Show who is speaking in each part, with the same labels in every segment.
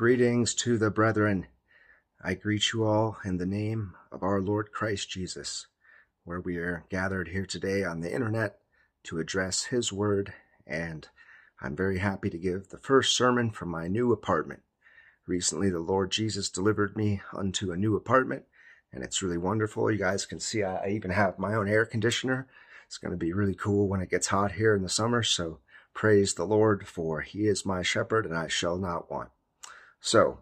Speaker 1: Greetings to the brethren. I greet you all in the name of our Lord Christ Jesus, where we are gathered here today on the internet to address His Word, and I'm very happy to give the first sermon from my new apartment. Recently, the Lord Jesus delivered me unto a new apartment, and it's really wonderful. You guys can see I even have my own air conditioner. It's going to be really cool when it gets hot here in the summer, so praise the Lord, for He is my shepherd, and I shall not want. So,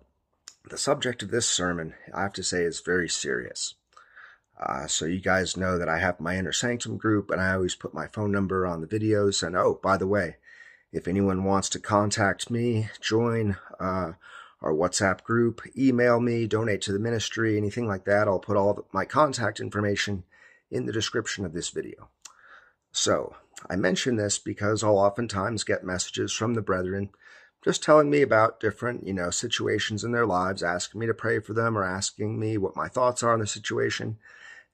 Speaker 1: the subject of this sermon, I have to say, is very serious. Uh, so you guys know that I have my Inner Sanctum group, and I always put my phone number on the videos. And oh, by the way, if anyone wants to contact me, join uh, our WhatsApp group, email me, donate to the ministry, anything like that, I'll put all my contact information in the description of this video. So, I mention this because I'll oftentimes get messages from the brethren just telling me about different, you know, situations in their lives, asking me to pray for them or asking me what my thoughts are on the situation.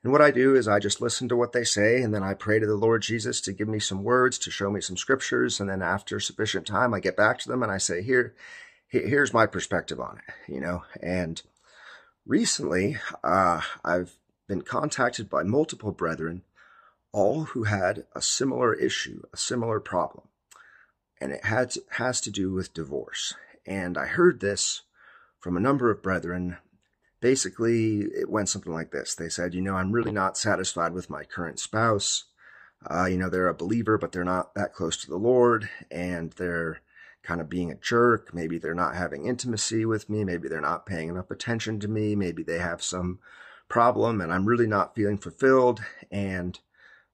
Speaker 1: And what I do is I just listen to what they say and then I pray to the Lord Jesus to give me some words, to show me some scriptures. And then after sufficient time, I get back to them and I say, here, here's my perspective on it, you know. And recently, uh, I've been contacted by multiple brethren, all who had a similar issue, a similar problem and it has, has to do with divorce. And I heard this from a number of brethren. Basically, it went something like this. They said, you know, I'm really not satisfied with my current spouse. Uh, you know, they're a believer, but they're not that close to the Lord, and they're kind of being a jerk. Maybe they're not having intimacy with me. Maybe they're not paying enough attention to me. Maybe they have some problem, and I'm really not feeling fulfilled. And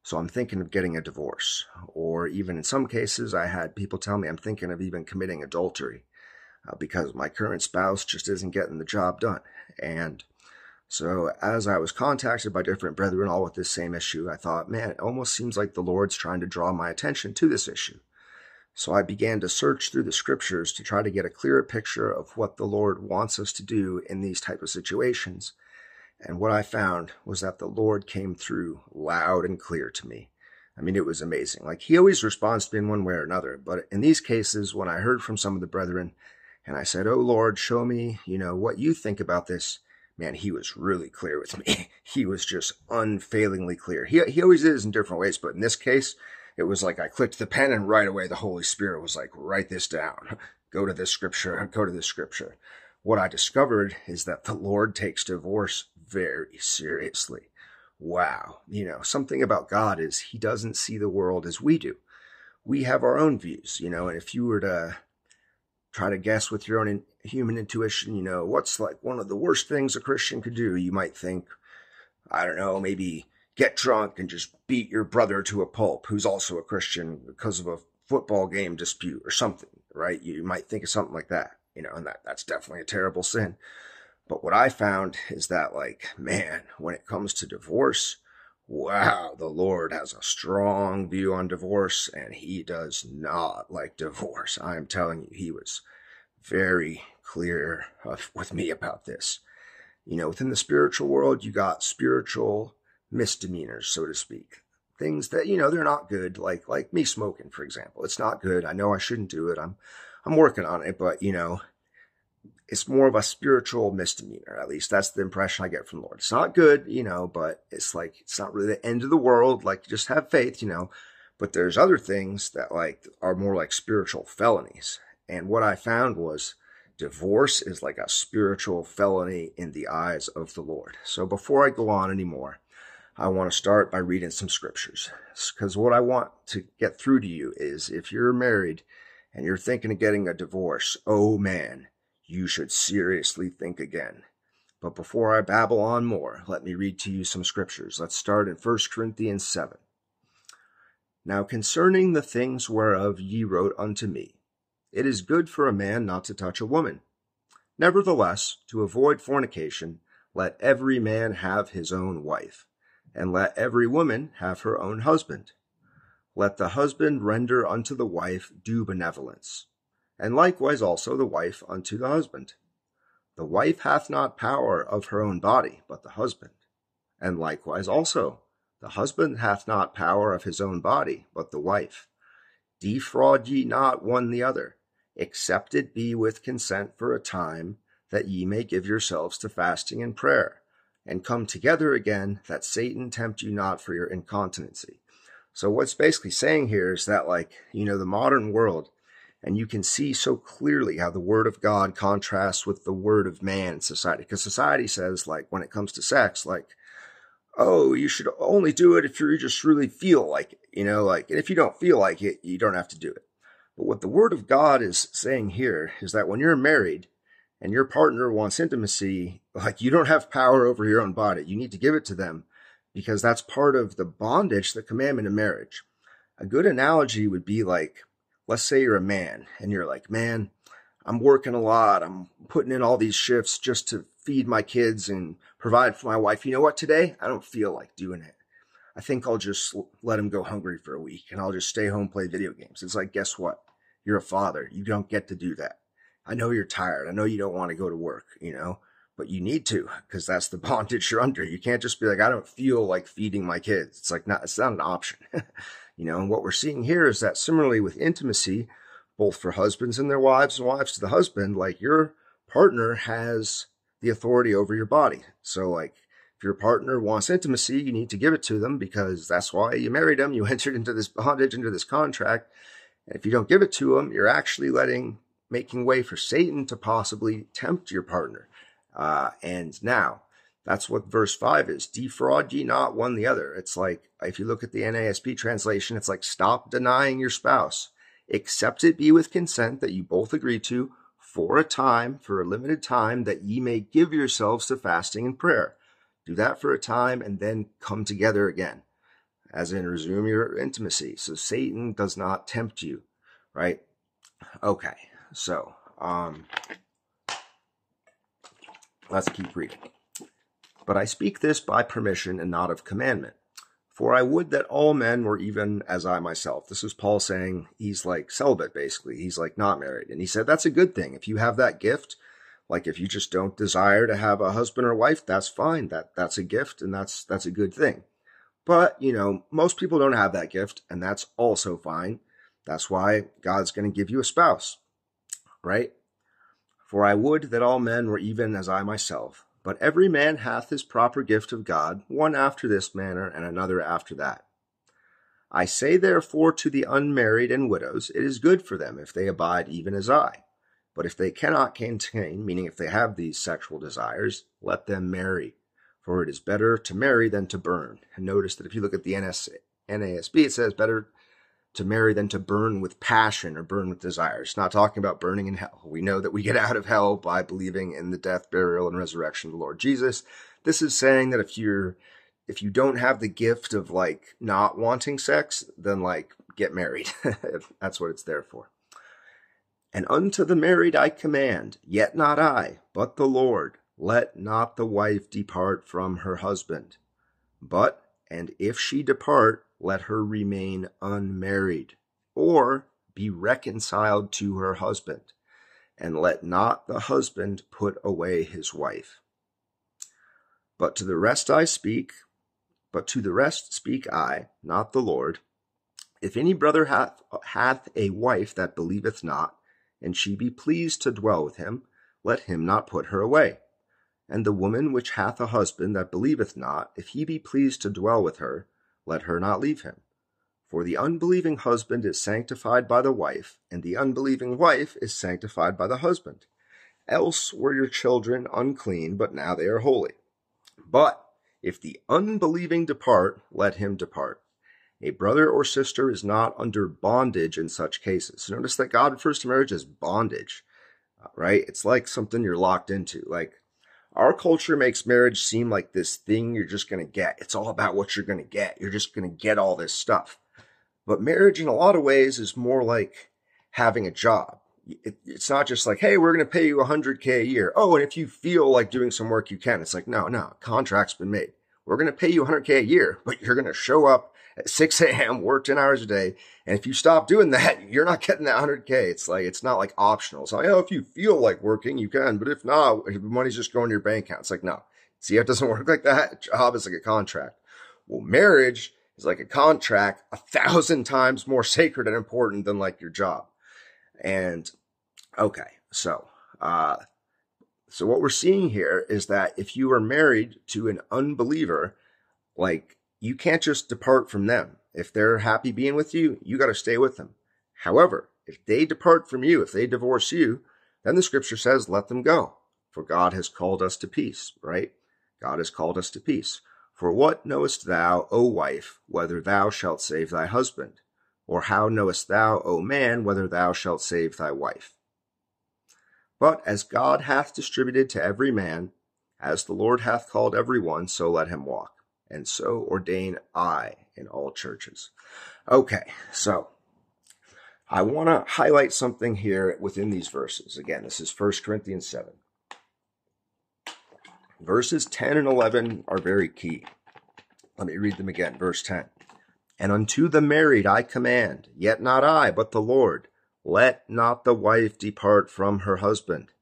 Speaker 1: so I'm thinking of getting a divorce. Or even in some cases, I had people tell me I'm thinking of even committing adultery uh, because my current spouse just isn't getting the job done. And so as I was contacted by different brethren all with this same issue, I thought, man, it almost seems like the Lord's trying to draw my attention to this issue. So I began to search through the scriptures to try to get a clearer picture of what the Lord wants us to do in these type of situations and what I found was that the Lord came through loud and clear to me. I mean, it was amazing. Like, he always responds to me in one way or another. But in these cases, when I heard from some of the brethren and I said, Oh Lord, show me, you know, what you think about this, man, he was really clear with me. he was just unfailingly clear. He, he always is in different ways. But in this case, it was like I clicked the pen and right away the Holy Spirit was like, write this down. Go to this scripture. Go to this scripture. What I discovered is that the Lord takes divorce very seriously. Wow. You know, something about God is he doesn't see the world as we do. We have our own views, you know, and if you were to try to guess with your own in, human intuition, you know, what's like one of the worst things a Christian could do, you might think, I don't know, maybe get drunk and just beat your brother to a pulp who's also a Christian because of a football game dispute or something, right? You might think of something like that, you know, and that, that's definitely a terrible sin. But what I found is that, like, man, when it comes to divorce, wow, the Lord has a strong view on divorce, and he does not like divorce. I am telling you, he was very clear with me about this. You know, within the spiritual world, you got spiritual misdemeanors, so to speak. Things that, you know, they're not good, like like me smoking, for example. It's not good. I know I shouldn't do it. I'm I'm working on it, but you know, it's more of a spiritual misdemeanor. At least that's the impression I get from the Lord. It's not good, you know, but it's like, it's not really the end of the world. Like, just have faith, you know. But there's other things that like are more like spiritual felonies. And what I found was divorce is like a spiritual felony in the eyes of the Lord. So before I go on anymore, I want to start by reading some scriptures. Because what I want to get through to you is if you're married and you're thinking of getting a divorce, oh man, you should seriously think again. But before I babble on more, let me read to you some scriptures. Let's start in 1 Corinthians 7. Now concerning the things whereof ye wrote unto me, it is good for a man not to touch a woman. Nevertheless, to avoid fornication, let every man have his own wife, and let every woman have her own husband. Let the husband render unto the wife due benevolence and likewise also the wife unto the husband. The wife hath not power of her own body, but the husband. And likewise also, the husband hath not power of his own body, but the wife. Defraud ye not one the other. except it be with consent for a time, that ye may give yourselves to fasting and prayer, and come together again, that Satan tempt you not for your incontinency. So, what's basically saying here is that, like, you know, the modern world, and you can see so clearly how the word of God contrasts with the word of man in society. Because society says, like, when it comes to sex, like, oh, you should only do it if you just really feel like it, you know, like, and if you don't feel like it, you don't have to do it. But what the word of God is saying here is that when you're married and your partner wants intimacy, like, you don't have power over your own body. You need to give it to them because that's part of the bondage, the commandment of marriage. A good analogy would be like, let's say you're a man and you're like, man, I'm working a lot. I'm putting in all these shifts just to feed my kids and provide for my wife. You know what? Today, I don't feel like doing it. I think I'll just let him go hungry for a week and I'll just stay home, play video games. It's like, guess what? You're a father. You don't get to do that. I know you're tired. I know you don't want to go to work, you know, but you need to because that's the bondage you're under. You can't just be like, I don't feel like feeding my kids. It's like, not, it's not an option. you know, and what we're seeing here is that similarly with intimacy, both for husbands and their wives and wives to the husband, like your partner has the authority over your body. So, like, if your partner wants intimacy, you need to give it to them because that's why you married them. You entered into this bondage, into this contract. And if you don't give it to them, you're actually letting, making way for Satan to possibly tempt your partner. Uh, and now, that's what verse 5 is. Defraud ye not one the other. It's like, if you look at the NASB translation, it's like, stop denying your spouse except it be with consent that you both agree to for a time, for a limited time, that ye may give yourselves to fasting and prayer. Do that for a time and then come together again, as in resume your intimacy. So Satan does not tempt you, right? Okay, so um, let's keep reading. But I speak this by permission and not of commandment. For I would that all men were even as I myself. This is Paul saying he's like celibate, basically. He's like not married. And he said that's a good thing. If you have that gift, like if you just don't desire to have a husband or wife, that's fine. That that's a gift and that's that's a good thing. But, you know, most people don't have that gift, and that's also fine. That's why God's going to give you a spouse, right? For I would that all men were even as I myself. But every man hath his proper gift of God, one after this manner, and another after that. I say therefore to the unmarried and widows, it is good for them if they abide even as I. But if they cannot contain, meaning if they have these sexual desires, let them marry. For it is better to marry than to burn. And notice that if you look at the NASB, it says better to marry than to burn with passion or burn with desire. It's not talking about burning in hell. We know that we get out of hell by believing in the death, burial, and resurrection of the Lord Jesus. This is saying that if you're if you don't have the gift of like not wanting sex, then like get married. That's what it's there for. And unto the married I command, yet not I, but the Lord, let not the wife depart from her husband. But, and if she depart, let her remain unmarried, or be reconciled to her husband, and let not the husband put away his wife. But to the rest I speak, but to the rest speak I, not the Lord. If any brother hath, hath a wife that believeth not, and she be pleased to dwell with him, let him not put her away. And the woman which hath a husband that believeth not, if he be pleased to dwell with her, let her not leave him. For the unbelieving husband is sanctified by the wife, and the unbelieving wife is sanctified by the husband. Else were your children unclean, but now they are holy. But if the unbelieving depart, let him depart. A brother or sister is not under bondage in such cases. Notice that God refers to marriage as bondage, right? It's like something you're locked into. Like our culture makes marriage seem like this thing you're just going to get. It's all about what you're going to get. You're just going to get all this stuff. But marriage, in a lot of ways, is more like having a job. It, it's not just like, hey, we're going to pay you 100K a year. Oh, and if you feel like doing some work, you can. It's like, no, no, contract's been made. We're going to pay you 100K a year, but you're going to show up at 6 a.m., work 10 hours a day. And if you stop doing that, you're not getting that 100K. It's like, it's not like optional. So, you know, if you feel like working, you can. But if not, if the money's just going to your bank account. It's like, no. See, it doesn't work like that. Job is like a contract. Well, marriage is like a contract a thousand times more sacred and important than like your job. And Okay, so uh, so what we're seeing here is that if you are married to an unbeliever, like you can't just depart from them. If they're happy being with you, you got to stay with them. However, if they depart from you, if they divorce you, then the scripture says, let them go. For God has called us to peace, right? God has called us to peace. For what knowest thou, O wife, whether thou shalt save thy husband? Or how knowest thou, O man, whether thou shalt save thy wife? But as God hath distributed to every man, as the Lord hath called every one, so let him walk. And so ordain I in all churches. Okay, so I want to highlight something here within these verses. Again, this is 1 Corinthians 7. Verses 10 and 11 are very key. Let me read them again. Verse 10. And unto the married I command, yet not I, but the Lord, let not the wife depart from her husband.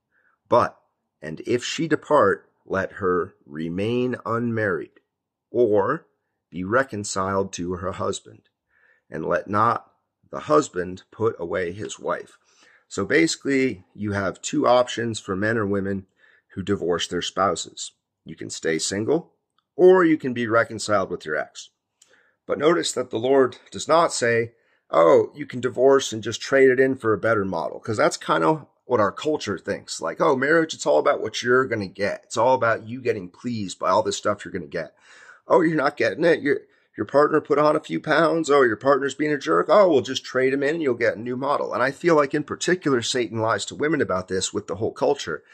Speaker 1: But, and if she depart, let her remain unmarried, or be reconciled to her husband. And let not the husband put away his wife. So basically, you have two options for men or women who divorce their spouses. You can stay single, or you can be reconciled with your ex. But notice that the Lord does not say, oh, you can divorce and just trade it in for a better model, because that's kind of what our culture thinks. Like, oh, marriage, it's all about what you're going to get. It's all about you getting pleased by all this stuff you're going to get. Oh, you're not getting it. Your your partner put on a few pounds. Oh, your partner's being a jerk. Oh, we'll just trade him in and you'll get a new model. And I feel like in particular, Satan lies to women about this with the whole culture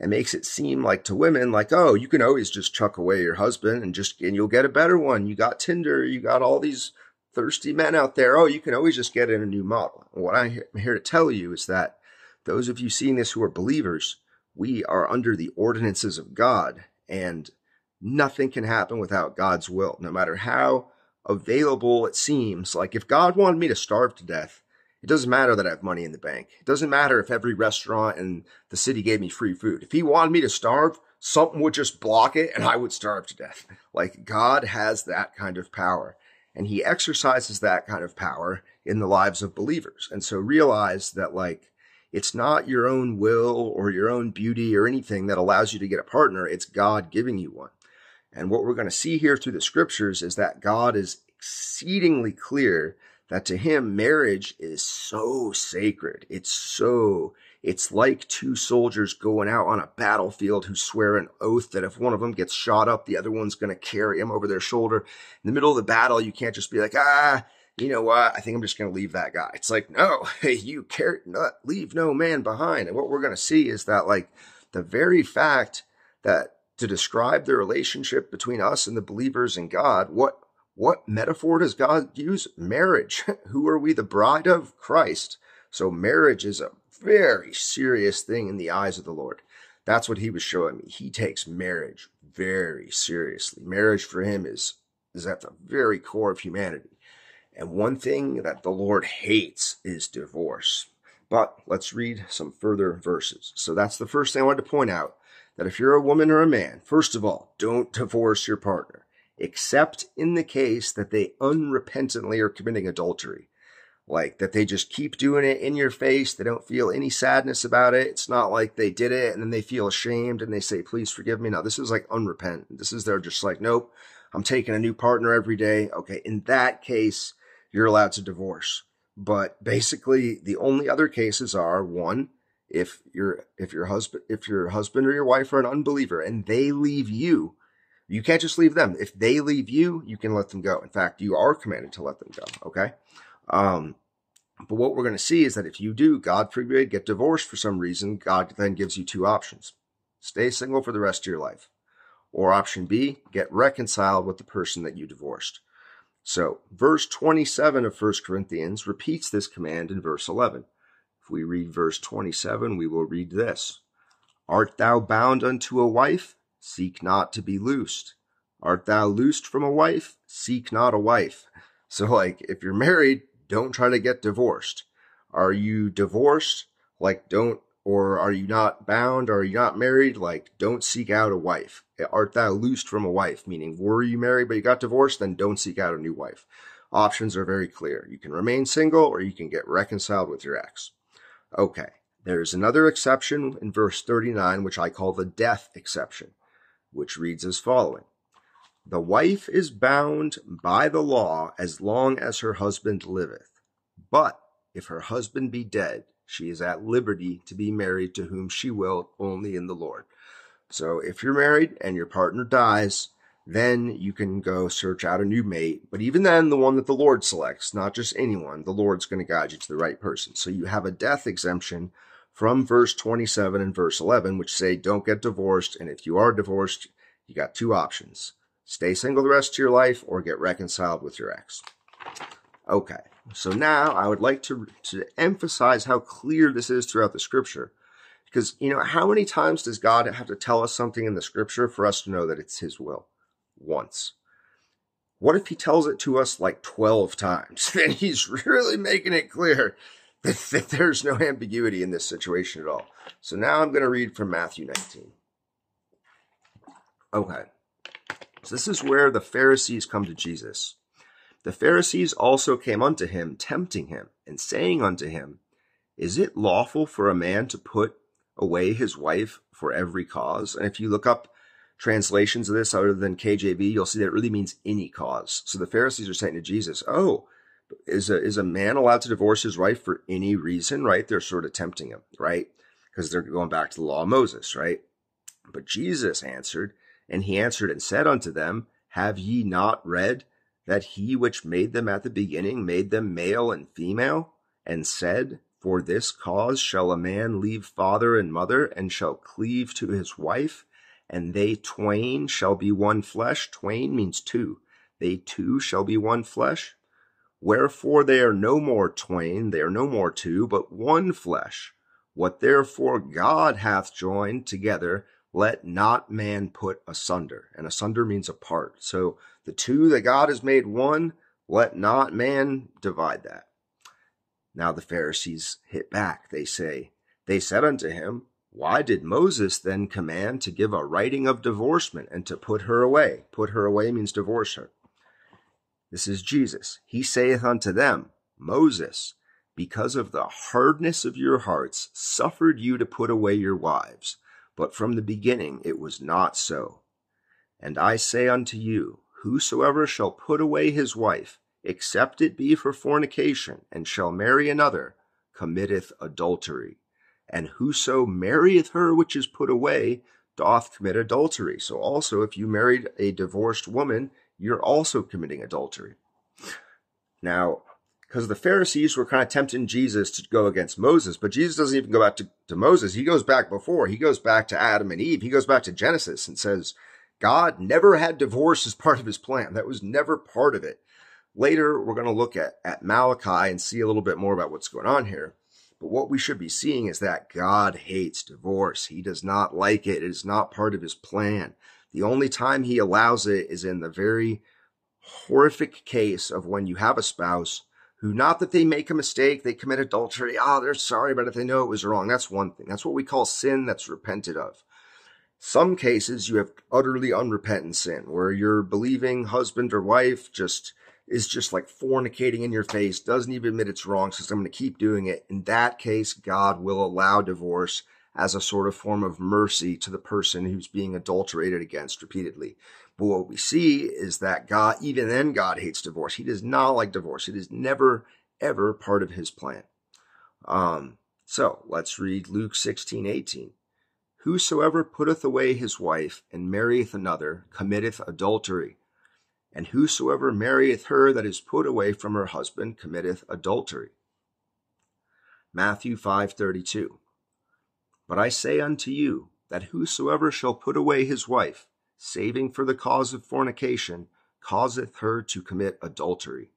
Speaker 1: and makes it seem like to women like, oh, you can always just chuck away your husband and just, and you'll get a better one. You got Tinder, you got all these thirsty men out there. Oh, you can always just get in a new model. And what I'm here to tell you is that those of you seeing this who are believers, we are under the ordinances of God and nothing can happen without God's will, no matter how available it seems. Like if God wanted me to starve to death, it doesn't matter that I have money in the bank. It doesn't matter if every restaurant in the city gave me free food. If he wanted me to starve, something would just block it and I would starve to death. Like God has that kind of power and he exercises that kind of power in the lives of believers. And so realize that like it's not your own will or your own beauty or anything that allows you to get a partner. It's God giving you one. And what we're going to see here through the scriptures is that God is exceedingly clear that to him marriage is so sacred. It's so, it's like two soldiers going out on a battlefield who swear an oath that if one of them gets shot up, the other one's going to carry him over their shoulder. In the middle of the battle, you can't just be like, ah, you know what? I think I'm just going to leave that guy. It's like, no, hey, you care not leave no man behind. And what we're going to see is that like the very fact that to describe the relationship between us and the believers in God, what what metaphor does God use? Marriage. Who are we the bride of? Christ. So marriage is a very serious thing in the eyes of the Lord. That's what he was showing me. He takes marriage very seriously. Marriage for him is, is at the very core of humanity. And one thing that the Lord hates is divorce. But let's read some further verses. So that's the first thing I wanted to point out that if you're a woman or a man, first of all, don't divorce your partner except in the case that they unrepentantly are committing adultery. Like that they just keep doing it in your face. They don't feel any sadness about it. It's not like they did it and then they feel ashamed and they say, please forgive me. Now, this is like unrepentant. This is they're just like, nope, I'm taking a new partner every day. Okay. In that case, you're allowed to divorce. But basically, the only other cases are one, if your if your husband if your husband or your wife are an unbeliever and they leave you you can't just leave them. If they leave you, you can let them go. In fact, you are commanded to let them go. Okay. Um, but what we're going to see is that if you do, God forbid, get divorced for some reason, God then gives you two options stay single for the rest of your life. Or option B, get reconciled with the person that you divorced. So, verse 27 of 1 Corinthians repeats this command in verse 11. We read verse 27, we will read this Art thou bound unto a wife? seek not to be loosed. Art thou loosed from a wife? Seek not a wife. So, like, if you're married, don't try to get divorced. Are you divorced? Like, don't, or are you not bound? Are you not married? Like, don't seek out a wife. Art thou loosed from a wife? Meaning, were you married but you got divorced? Then don't seek out a new wife. Options are very clear. You can remain single or you can get reconciled with your ex. Okay. There's another exception in verse 39, which I call the death exception, which reads as following The wife is bound by the law as long as her husband liveth. But if her husband be dead, she is at liberty to be married to whom she will, only in the Lord. So if you're married and your partner dies, then you can go search out a new mate. But even then, the one that the Lord selects, not just anyone, the Lord's going to guide you to the right person. So you have a death exemption from verse 27 and verse 11, which say don't get divorced. And if you are divorced, you got two options stay single the rest of your life or get reconciled with your ex. Okay, so now I would like to, to emphasize how clear this is throughout the scripture. Because, you know, how many times does God have to tell us something in the scripture for us to know that it's his will? Once. What if he tells it to us like 12 times? And he's really making it clear that, that there's no ambiguity in this situation at all. So now I'm going to read from Matthew 19. Okay. So this is where the Pharisees come to Jesus. The Pharisees also came unto him, tempting him, and saying unto him, Is it lawful for a man to put away his wife for every cause? And if you look up translations of this other than KJV, you'll see that it really means any cause. So the Pharisees are saying to Jesus, "Oh, is a is a man allowed to divorce his wife for any reason?" Right? They're sort of tempting him, right? Because they're going back to the law of Moses, right? But Jesus answered, and he answered and said unto them, Have ye not read that he which made them at the beginning made them male and female, and said, For this cause shall a man leave father and mother, and shall cleave to his wife, and they twain shall be one flesh. Twain means two. They two shall be one flesh. Wherefore they are no more twain, they are no more two, but one flesh. What therefore God hath joined together, let not man put asunder. And asunder means apart. So the two that God has made one, let not man divide that. Now the Pharisees hit back. They say, They said unto him, why did Moses then command to give a writing of divorcement and to put her away? Put her away means divorce her. This is Jesus. He saith unto them, Moses, because of the hardness of your hearts, suffered you to put away your wives. But from the beginning it was not so. And I say unto you, Whosoever shall put away his wife, except it be for fornication, and shall marry another, committeth adultery and whoso marrieth her which is put away doth commit adultery. So also, if you married a divorced woman, you're also committing adultery. Now, because the Pharisees were kind of tempting Jesus to go against Moses, but Jesus doesn't even go back to, to Moses. He goes back before. He goes back to Adam and Eve. He goes back to Genesis and says, God never had divorce as part of his plan. That was never part of it. Later, we're going to look at, at Malachi and see a little bit more about what's going on here. But what we should be seeing is that God hates divorce. He does not like it. It is not part of his plan. The only time he allows it is in the very horrific case of when you have a spouse who, not that they make a mistake, they commit adultery. Ah, oh, they're sorry, but if they know it was wrong, that's one thing. That's what we call sin that's repented of. Some cases you have utterly unrepentant sin where your believing husband or wife just is just like fornicating in your face, doesn't even admit it's wrong, says, I'm going to keep doing it. In that case, God will allow divorce as a sort of form of mercy to the person who's being adulterated against repeatedly. But what we see is that God, even then, God hates divorce. He does not like divorce. It is never, ever part of his plan. Um, so let's read Luke 16, 18. Whosoever putteth away his wife and marrieth another committeth adultery and whosoever marrieth her that is put away from her husband committeth adultery. Matthew 5:32 But I say unto you that whosoever shall put away his wife saving for the cause of fornication causeth her to commit adultery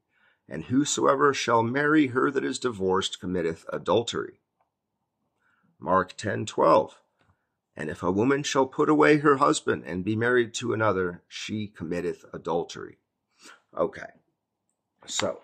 Speaker 1: and whosoever shall marry her that is divorced committeth adultery. Mark 10:12 and if a woman shall put away her husband and be married to another, she committeth adultery. Okay. So,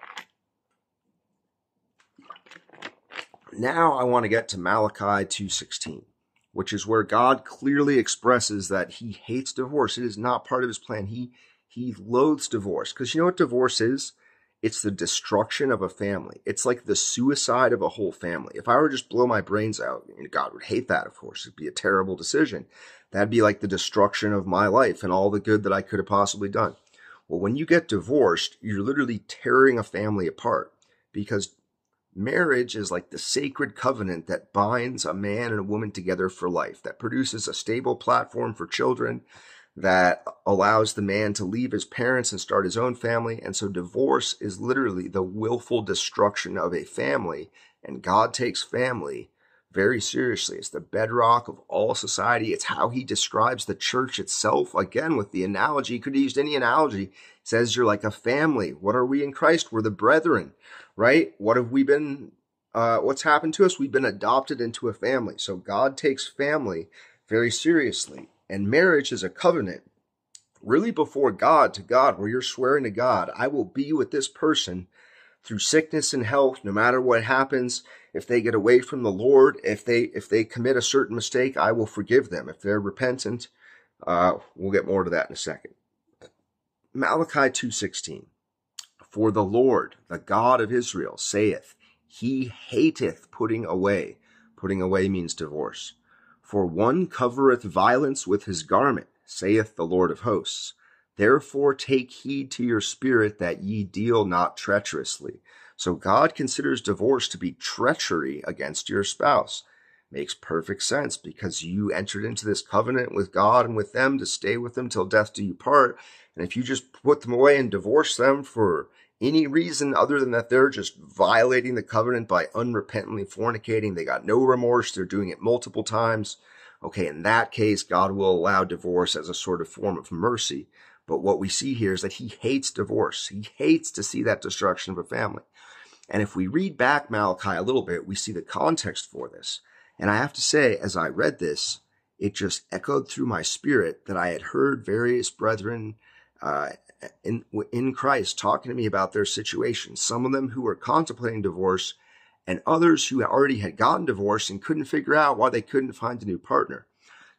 Speaker 1: now I want to get to Malachi 2:16, which is where God clearly expresses that he hates divorce. It is not part of his plan. He he loathes divorce because you know what divorce is? It's the destruction of a family. It's like the suicide of a whole family. If I were to just blow my brains out, God would hate that, of course. It'd be a terrible decision. That'd be like the destruction of my life and all the good that I could have possibly done. Well, when you get divorced, you're literally tearing a family apart because marriage is like the sacred covenant that binds a man and a woman together for life, that produces a stable platform for children, that allows the man to leave his parents and start his own family. And so divorce is literally the willful destruction of a family. And God takes family very seriously. It's the bedrock of all society. It's how he describes the church itself. Again, with the analogy, he could have used any analogy. He says you're like a family. What are we in Christ? We're the brethren, right? What have we been, uh, what's happened to us? We've been adopted into a family. So God takes family very seriously. And marriage is a covenant really before God to God, where you're swearing to God, I will be with this person through sickness and health, no matter what happens. If they get away from the Lord, if they if they commit a certain mistake, I will forgive them. If they're repentant, uh, we'll get more to that in a second. Malachi two sixteen, for the Lord, the God of Israel, saith, He hateth putting away. Putting away means divorce. For one covereth violence with his garment, saith the Lord of hosts. Therefore take heed to your spirit that ye deal not treacherously. So God considers divorce to be treachery against your spouse. Makes perfect sense because you entered into this covenant with God and with them to stay with them till death do you part. And if you just put them away and divorce them for any reason other than that they're just violating the covenant by unrepentantly fornicating, they got no remorse, they're doing it multiple times. Okay, in that case, God will allow divorce as a sort of form of mercy. But what we see here is that he hates divorce. He hates to see that destruction of a family. And if we read back Malachi a little bit, we see the context for this. And I have to say, as I read this, it just echoed through my spirit that I had heard various brethren uh, in, in Christ talking to me about their situation. Some of them who were contemplating divorce and others who already had gotten divorced and couldn't figure out why they couldn't find a new partner.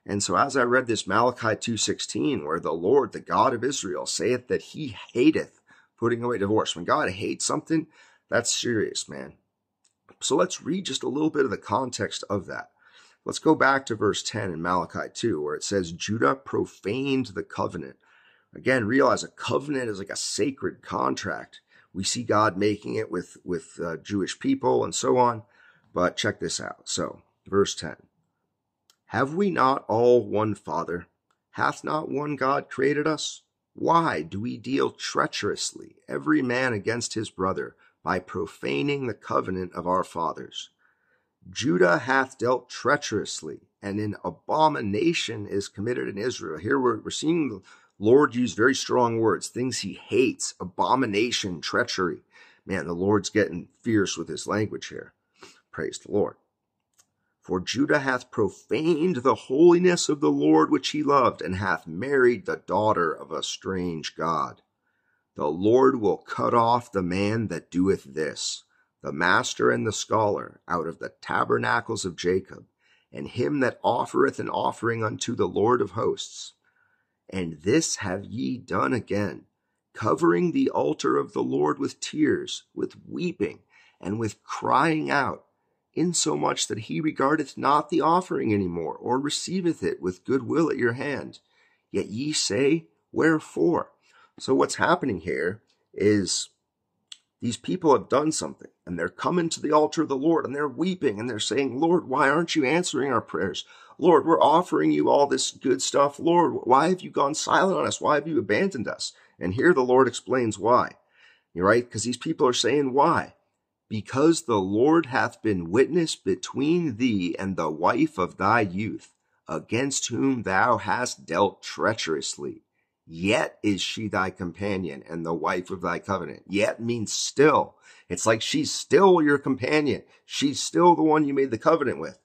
Speaker 1: And so as I read this Malachi 2:16 where the Lord the God of Israel saith that he hateth putting away divorce. When God hates something, that's serious, man. So let's read just a little bit of the context of that. Let's go back to verse 10 in Malachi 2 where it says Judah profaned the covenant. Again, realize a covenant is like a sacred contract. We see God making it with with uh, Jewish people and so on. But check this out. So, verse 10. Have we not all one Father? Hath not one God created us? Why do we deal treacherously, every man against his brother, by profaning the covenant of our fathers? Judah hath dealt treacherously, and an abomination is committed in Israel. Here we're, we're seeing the Lord used very strong words, things he hates, abomination, treachery. Man, the Lord's getting fierce with his language here. Praise the Lord. For Judah hath profaned the holiness of the Lord which he loved, and hath married the daughter of a strange God. The Lord will cut off the man that doeth this, the master and the scholar, out of the tabernacles of Jacob, and him that offereth an offering unto the Lord of hosts. And this have ye done again, covering the altar of the Lord with tears, with weeping, and with crying out insomuch that he regardeth not the offering any more, or receiveth it with good will at your hand. Yet ye say, Wherefore? So what's happening here is these people have done something and they're coming to the altar of the Lord and they're weeping and they're saying, Lord, why aren't you answering our prayers? Lord, we're offering you all this good stuff. Lord, why have you gone silent on us? Why have you abandoned us? And here the Lord explains why. You're right? Because these people are saying why because the Lord hath been witness between thee and the wife of thy youth, against whom thou hast dealt treacherously. Yet is she thy companion and the wife of thy covenant. Yet means still. It's like she's still your companion. She's still the one you made the covenant with.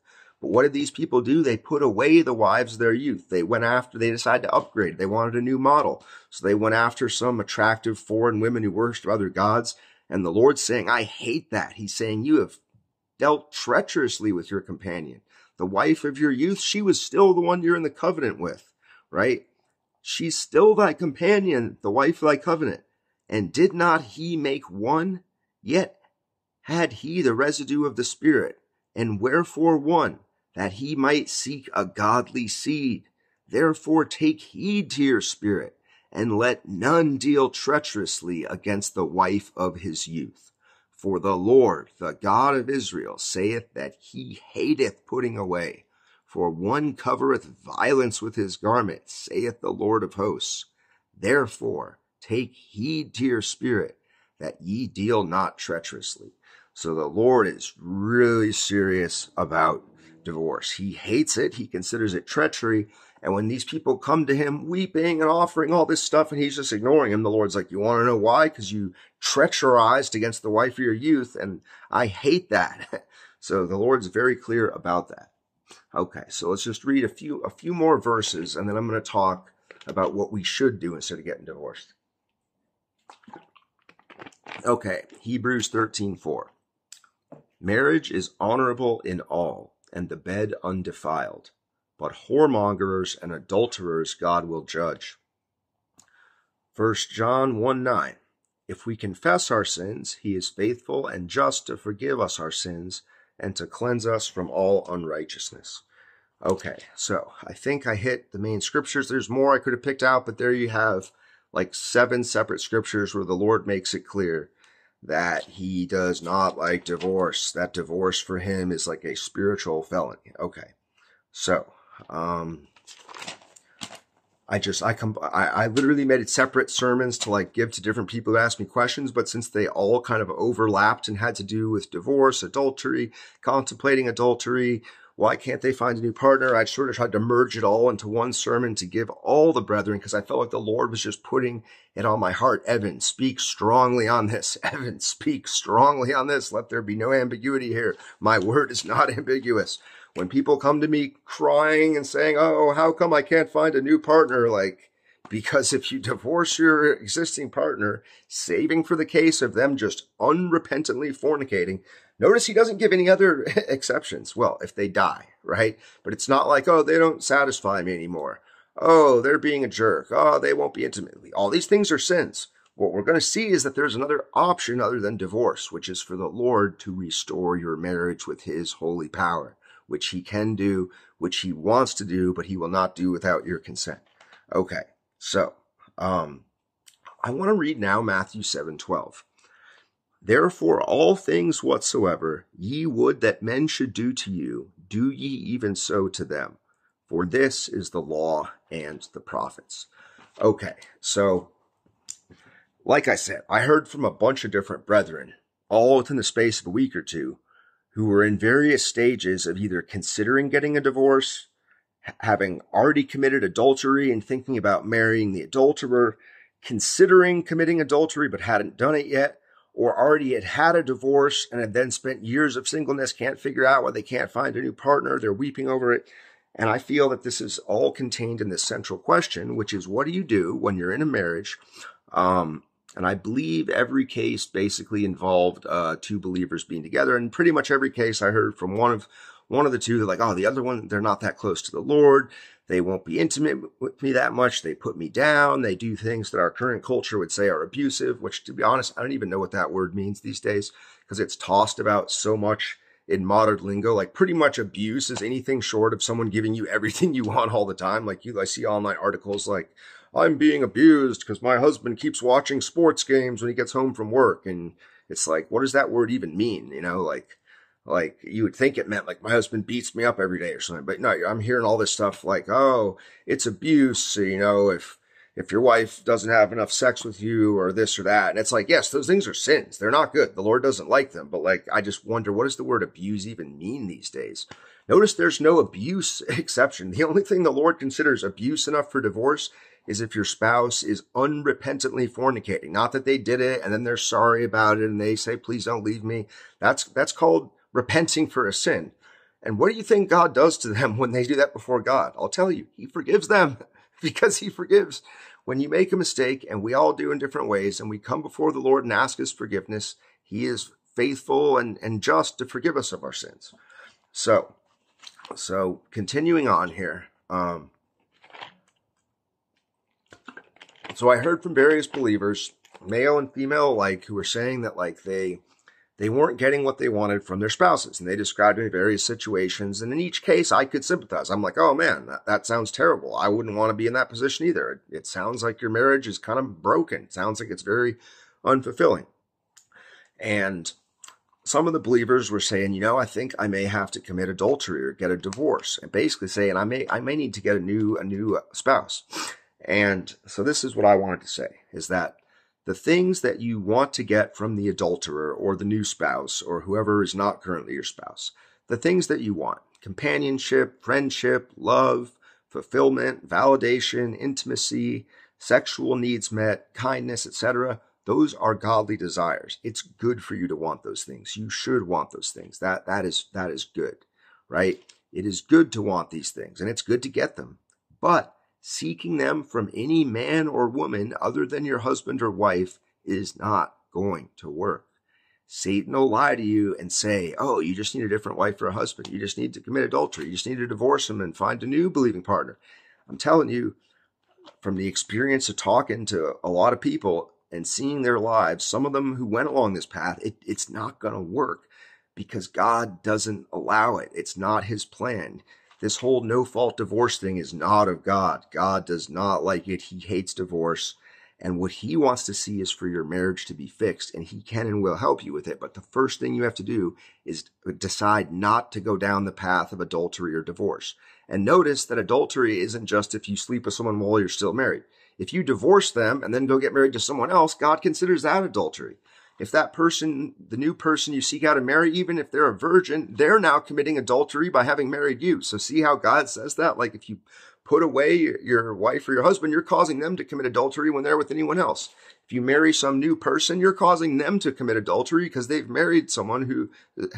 Speaker 1: But what did these people do? They put away the wives of their youth. They went after, they decided to upgrade. They wanted a new model. So they went after some attractive foreign women who worshiped other gods and the Lord's saying, I hate that. He's saying, You have dealt treacherously with your companion. The wife of your youth, she was still the one you're in the covenant with, right? She's still thy companion, the wife of thy covenant. And did not he make one? Yet had he the residue of the Spirit. And wherefore one? That he might seek a godly seed. Therefore take heed to your spirit, and let none deal treacherously against the wife of his youth. For the Lord, the God of Israel, saith that he hateth putting away. For one covereth violence with his garment, saith the Lord of hosts. Therefore, take heed to your spirit, that ye deal not treacherously. So the Lord is really serious about divorce. He hates it. He considers it treachery. And when these people come to him weeping and offering all this stuff and he's just ignoring him, the Lord's like, you want to know why? Because you treacherized against the wife of your youth. And I hate that. so the Lord's very clear about that. Okay. So let's just read a few, a few more verses and then I'm going to talk about what we should do instead of getting divorced. Okay. Hebrews 13, 4. Marriage is honorable in all, and the bed undefiled. But whoremongers and adulterers God will judge. 1 John 1 9. If we confess our sins, he is faithful and just to forgive us our sins and to cleanse us from all unrighteousness. Okay, so I think I hit the main scriptures. There's more I could have picked out, but there you have like seven separate scriptures where the Lord makes it clear that he does not like divorce. That divorce for him is like a spiritual felony. Okay. So, um, I just, I come, I, I literally made it separate sermons to like give to different people who asked me questions, but since they all kind of overlapped and had to do with divorce, adultery, contemplating adultery, why can't they find a new partner? I sort of tried to merge it all into one sermon to give all the brethren because I felt like the Lord was just putting it on my heart. Evan, speak strongly on this. Evan, speak strongly on this. Let there be no ambiguity here. My word is not ambiguous. When people come to me crying and saying, Oh, how come I can't find a new partner? Like, because if you divorce your existing partner, saving for the case of them just unrepentantly fornicating, Notice he doesn't give any other exceptions. Well, if they die, right? But it's not like, oh, they don't satisfy me anymore. Oh, they're being a jerk. Oh, they won't be intimately. All these things are sins. What we're going to see is that there's another option other than divorce, which is for the Lord to restore your marriage with his holy power, which he can do, which he wants to do, but he will not do without your consent. Okay. So, um, I want to read now Matthew 7 12. Therefore, all things whatsoever ye would that men should do to you, do ye even so to them. For this is the law and the prophets. Okay, so like I said, I heard from a bunch of different brethren, all within the space of a week or two, who were in various stages of either considering getting a divorce, having already committed adultery and thinking about marrying the adulterer, considering committing adultery but hadn't done it yet, or already had had a divorce and had then spent years of singleness, can't figure out why they can't find a new partner. They're weeping over it. And I feel that this is all contained in this central question, which is what do you do when you're in a marriage? Um, and I believe every case basically involved uh, two believers being together. And pretty much every case I heard from one of one of the two, they're like, oh, the other one, they're not that close to the Lord. They won't be intimate with me that much. They put me down. They do things that our current culture would say are abusive, which to be honest, I don't even know what that word means these days because it's tossed about so much in modern lingo. Like pretty much abuse is anything short of someone giving you everything you want all the time. Like you, I see online articles like, I'm being abused because my husband keeps watching sports games when he gets home from work. And it's like, what does that word even mean? You know, like, like you would think it meant like my husband beats me up every day or something but no i'm hearing all this stuff like oh it's abuse so, you know if if your wife doesn't have enough sex with you or this or that and it's like yes those things are sins. They're not good. The lord doesn't like them but like i just wonder what does the word abuse even mean these days? Notice there's no abuse exception. The only thing the lord considers abuse enough for divorce is if your spouse is unrepentantly fornicating. Not that they did it and then they're sorry about it and they say please don't leave me. That's that's called repenting for a sin. And what do you think God does to them when they do that before God? I'll tell you, He forgives them because He forgives. When you make a mistake, and we all do in different ways, and we come before the Lord and ask His forgiveness, He is faithful and, and just to forgive us of our sins. So, so continuing on here. Um, so I heard from various believers male and female alike, who were saying that like they they weren't getting what they wanted from their spouses. And they described me various situations. And in each case, I could sympathize. I'm like, oh man, that, that sounds terrible. I wouldn't want to be in that position either. It, it sounds like your marriage is kind of broken. It sounds like it's very unfulfilling. And some of the believers were saying, you know, I think I may have to commit adultery or get a divorce, and basically saying I may I may need to get a new a new uh, spouse. And so this is what I wanted to say is that the things that you want to get from the adulterer or the new spouse or whoever is not currently your spouse, the things that you want companionship, friendship, love, fulfillment, validation, intimacy, sexual needs met, kindness, etc. Those are godly desires. It's good for you to want those things. You should want those things. That that is that is good, right? It is good to want these things and it's good to get them. But seeking them from any man or woman other than your husband or wife is not going to work. Satan will lie to you and say, Oh, you just need a different wife or a husband. You just need to commit adultery. You just need to divorce him and find a new believing partner. I'm telling you, from the experience of talking to a lot of people and seeing their lives, some of them who went along this path, it, it's not going to work because God doesn't allow it. It's not his plan. This whole no fault divorce thing is not of God. God does not like it. He hates divorce. And what he wants to see is for your marriage to be fixed, and he can and will help you with it. But the first thing you have to do is decide not to go down the path of adultery or divorce. And notice that adultery isn't just if you sleep with someone while you're still married. If you divorce them and then go get married to someone else, God considers that adultery if that person, the new person you seek out to marry, even if they're a virgin, they're now committing adultery by having married you. So see how God says that? Like if you put away your wife or your husband, you're causing them to commit adultery when they're with anyone else. If you marry some new person, you're causing them to commit adultery because they've married someone who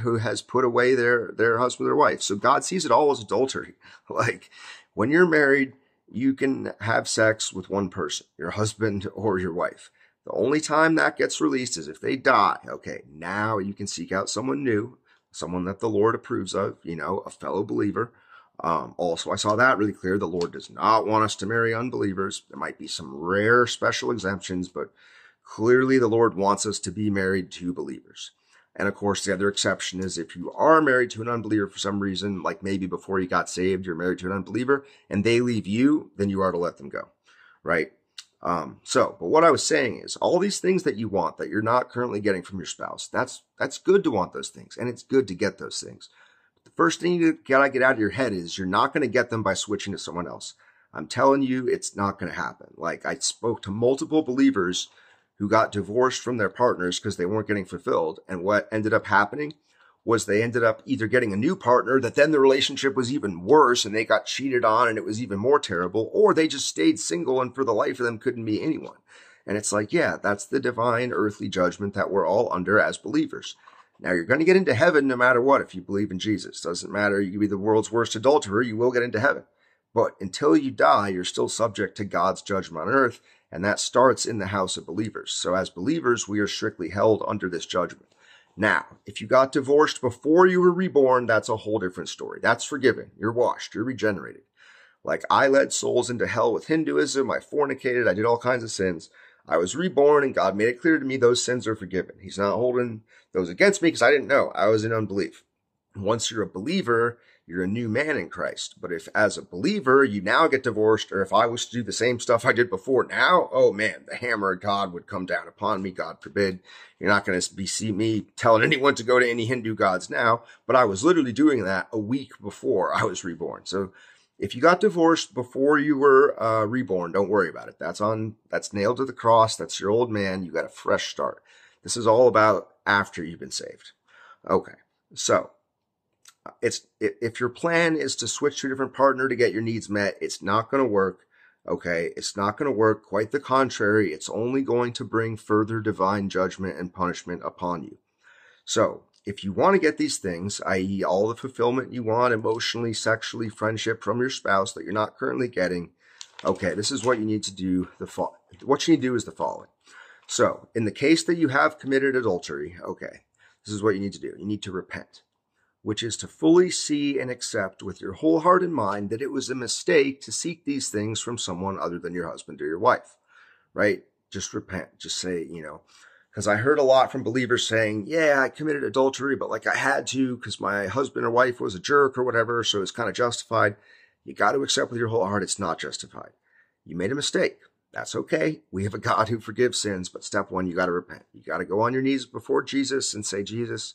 Speaker 1: who has put away their their husband or wife. So God sees it all as adultery. Like when you're married, you can have sex with one person, your husband or your wife. The only time that gets released is if they die. Okay, now you can seek out someone new, someone that the Lord approves of, you know, a fellow believer. Um, also, I saw that really clear. The Lord does not want us to marry unbelievers. There might be some rare special exemptions, but clearly the Lord wants us to be married to believers. And of course, the other exception is if you are married to an unbeliever for some reason, like maybe before you got saved, you're married to an unbeliever and they leave you, then you are to let them go, right? Um, so, but what I was saying is all these things that you want that you're not currently getting from your spouse, that's, that's good to want those things and it's good to get those things. But the first thing you gotta get out of your head is you're not going to get them by switching to someone else. I'm telling you, it's not going to happen. Like I spoke to multiple believers who got divorced from their partners because they weren't getting fulfilled. And what ended up happening was they ended up either getting a new partner that then the relationship was even worse and they got cheated on and it was even more terrible, or they just stayed single and for the life of them couldn't be anyone. And it's like, yeah, that's the divine earthly judgment that we're all under as believers. Now you're going to get into heaven no matter what if you believe in Jesus. Doesn't matter. You can be the world's worst adulterer. You will get into heaven. But until you die, you're still subject to God's judgment on earth. And that starts in the house of believers. So as believers, we are strictly held under this judgment. Now, if you got divorced before you were reborn, that's a whole different story. That's forgiven. You're washed. You're regenerated. Like I led souls into hell with Hinduism. I fornicated. I did all kinds of sins. I was reborn and God made it clear to me those sins are forgiven. He's not holding those against me because I didn't know. I was in unbelief. Once you're a believer, you're a new man in Christ. But if as a believer, you now get divorced, or if I was to do the same stuff I did before now, oh man, the hammer of God would come down upon me. God forbid. You're not going to be see me telling anyone to go to any Hindu gods now, but I was literally doing that a week before I was reborn. So if you got divorced before you were uh, reborn, don't worry about it. That's on, that's nailed to the cross. That's your old man. You got a fresh start. This is all about after you've been saved. Okay. So it's if your plan is to switch to a different partner to get your needs met, it's not going to work. Okay, it's not going to work. Quite the contrary, it's only going to bring further divine judgment and punishment upon you. So, if you want to get these things, i.e., all the fulfillment you want emotionally, sexually, friendship from your spouse that you're not currently getting, okay, this is what you need to do. The fo- what you need to do is the following. So, in the case that you have committed adultery, okay, this is what you need to do. You need to repent which is to fully see and accept with your whole heart and mind that it was a mistake to seek these things from someone other than your husband or your wife, right? just repent. Just say, you know, because I heard a lot from believers saying, yeah, I committed adultery, but like I had to because my husband or wife was a jerk or whatever. So it's kind of justified. You got to accept with your whole heart it's not justified. You made a mistake. That's okay. We have a God who forgives sins, but step one, you got to repent. You got to go on your knees before Jesus and say, Jesus,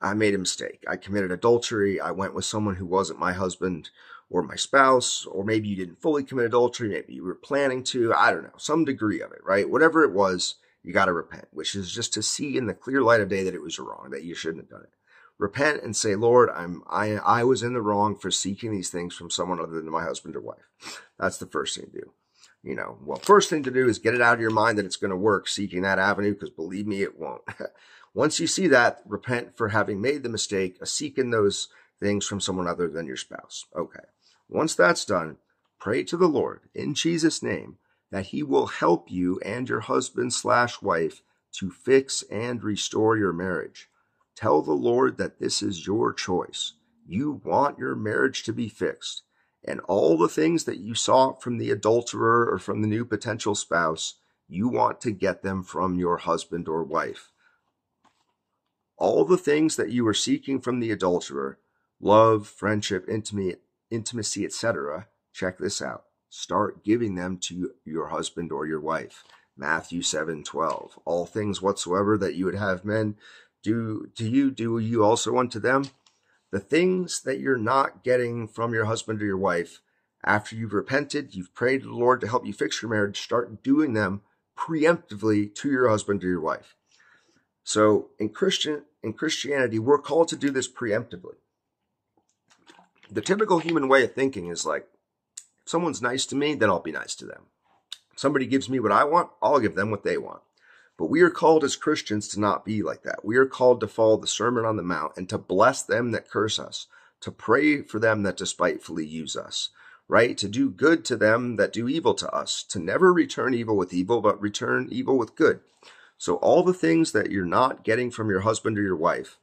Speaker 1: I made a mistake. I committed adultery. I went with someone who wasn't my husband or my spouse, or maybe you didn't fully commit adultery. Maybe you were planning to. I don't know, some degree of it, right? Whatever it was, you got to repent, which is just to see in the clear light of day that it was wrong, that you shouldn't have done it. Repent and say, Lord, I'm I I was in the wrong for seeking these things from someone other than my husband or wife. That's the first thing to do. You know, well, first thing to do is get it out of your mind that it's going to work seeking that avenue, because believe me, it won't. Once you see that, repent for having made the mistake of seeking those things from someone other than your spouse. Okay. Once that's done, pray to the Lord in Jesus' name that he will help you and your husband slash wife to fix and restore your marriage. Tell the Lord that this is your choice. You want your marriage to be fixed. And all the things that you saw from the adulterer or from the new potential spouse, you want to get them from your husband or wife. All the things that you were seeking from the adulterer, love, friendship, intimacy, etc., check this out start giving them to your husband or your wife. Matthew 7 12. All things whatsoever that you would have men do to you, do you also unto them. The things that you're not getting from your husband or your wife, after you've repented, you've prayed to the Lord to help you fix your marriage, start doing them preemptively to your husband or your wife. So in Christian in Christianity, we're called to do this preemptively. The typical human way of thinking is like, if someone's nice to me, then I'll be nice to them. If somebody gives me what I want, I'll give them what they want. But we are called as Christians to not be like that. We are called to follow the Sermon on the Mount and to bless them that curse us, to pray for them that despitefully use us, right? To do good to them that do evil to us, to never return evil with evil, but return evil with good. So, all the things that you're not getting from your husband or your wife,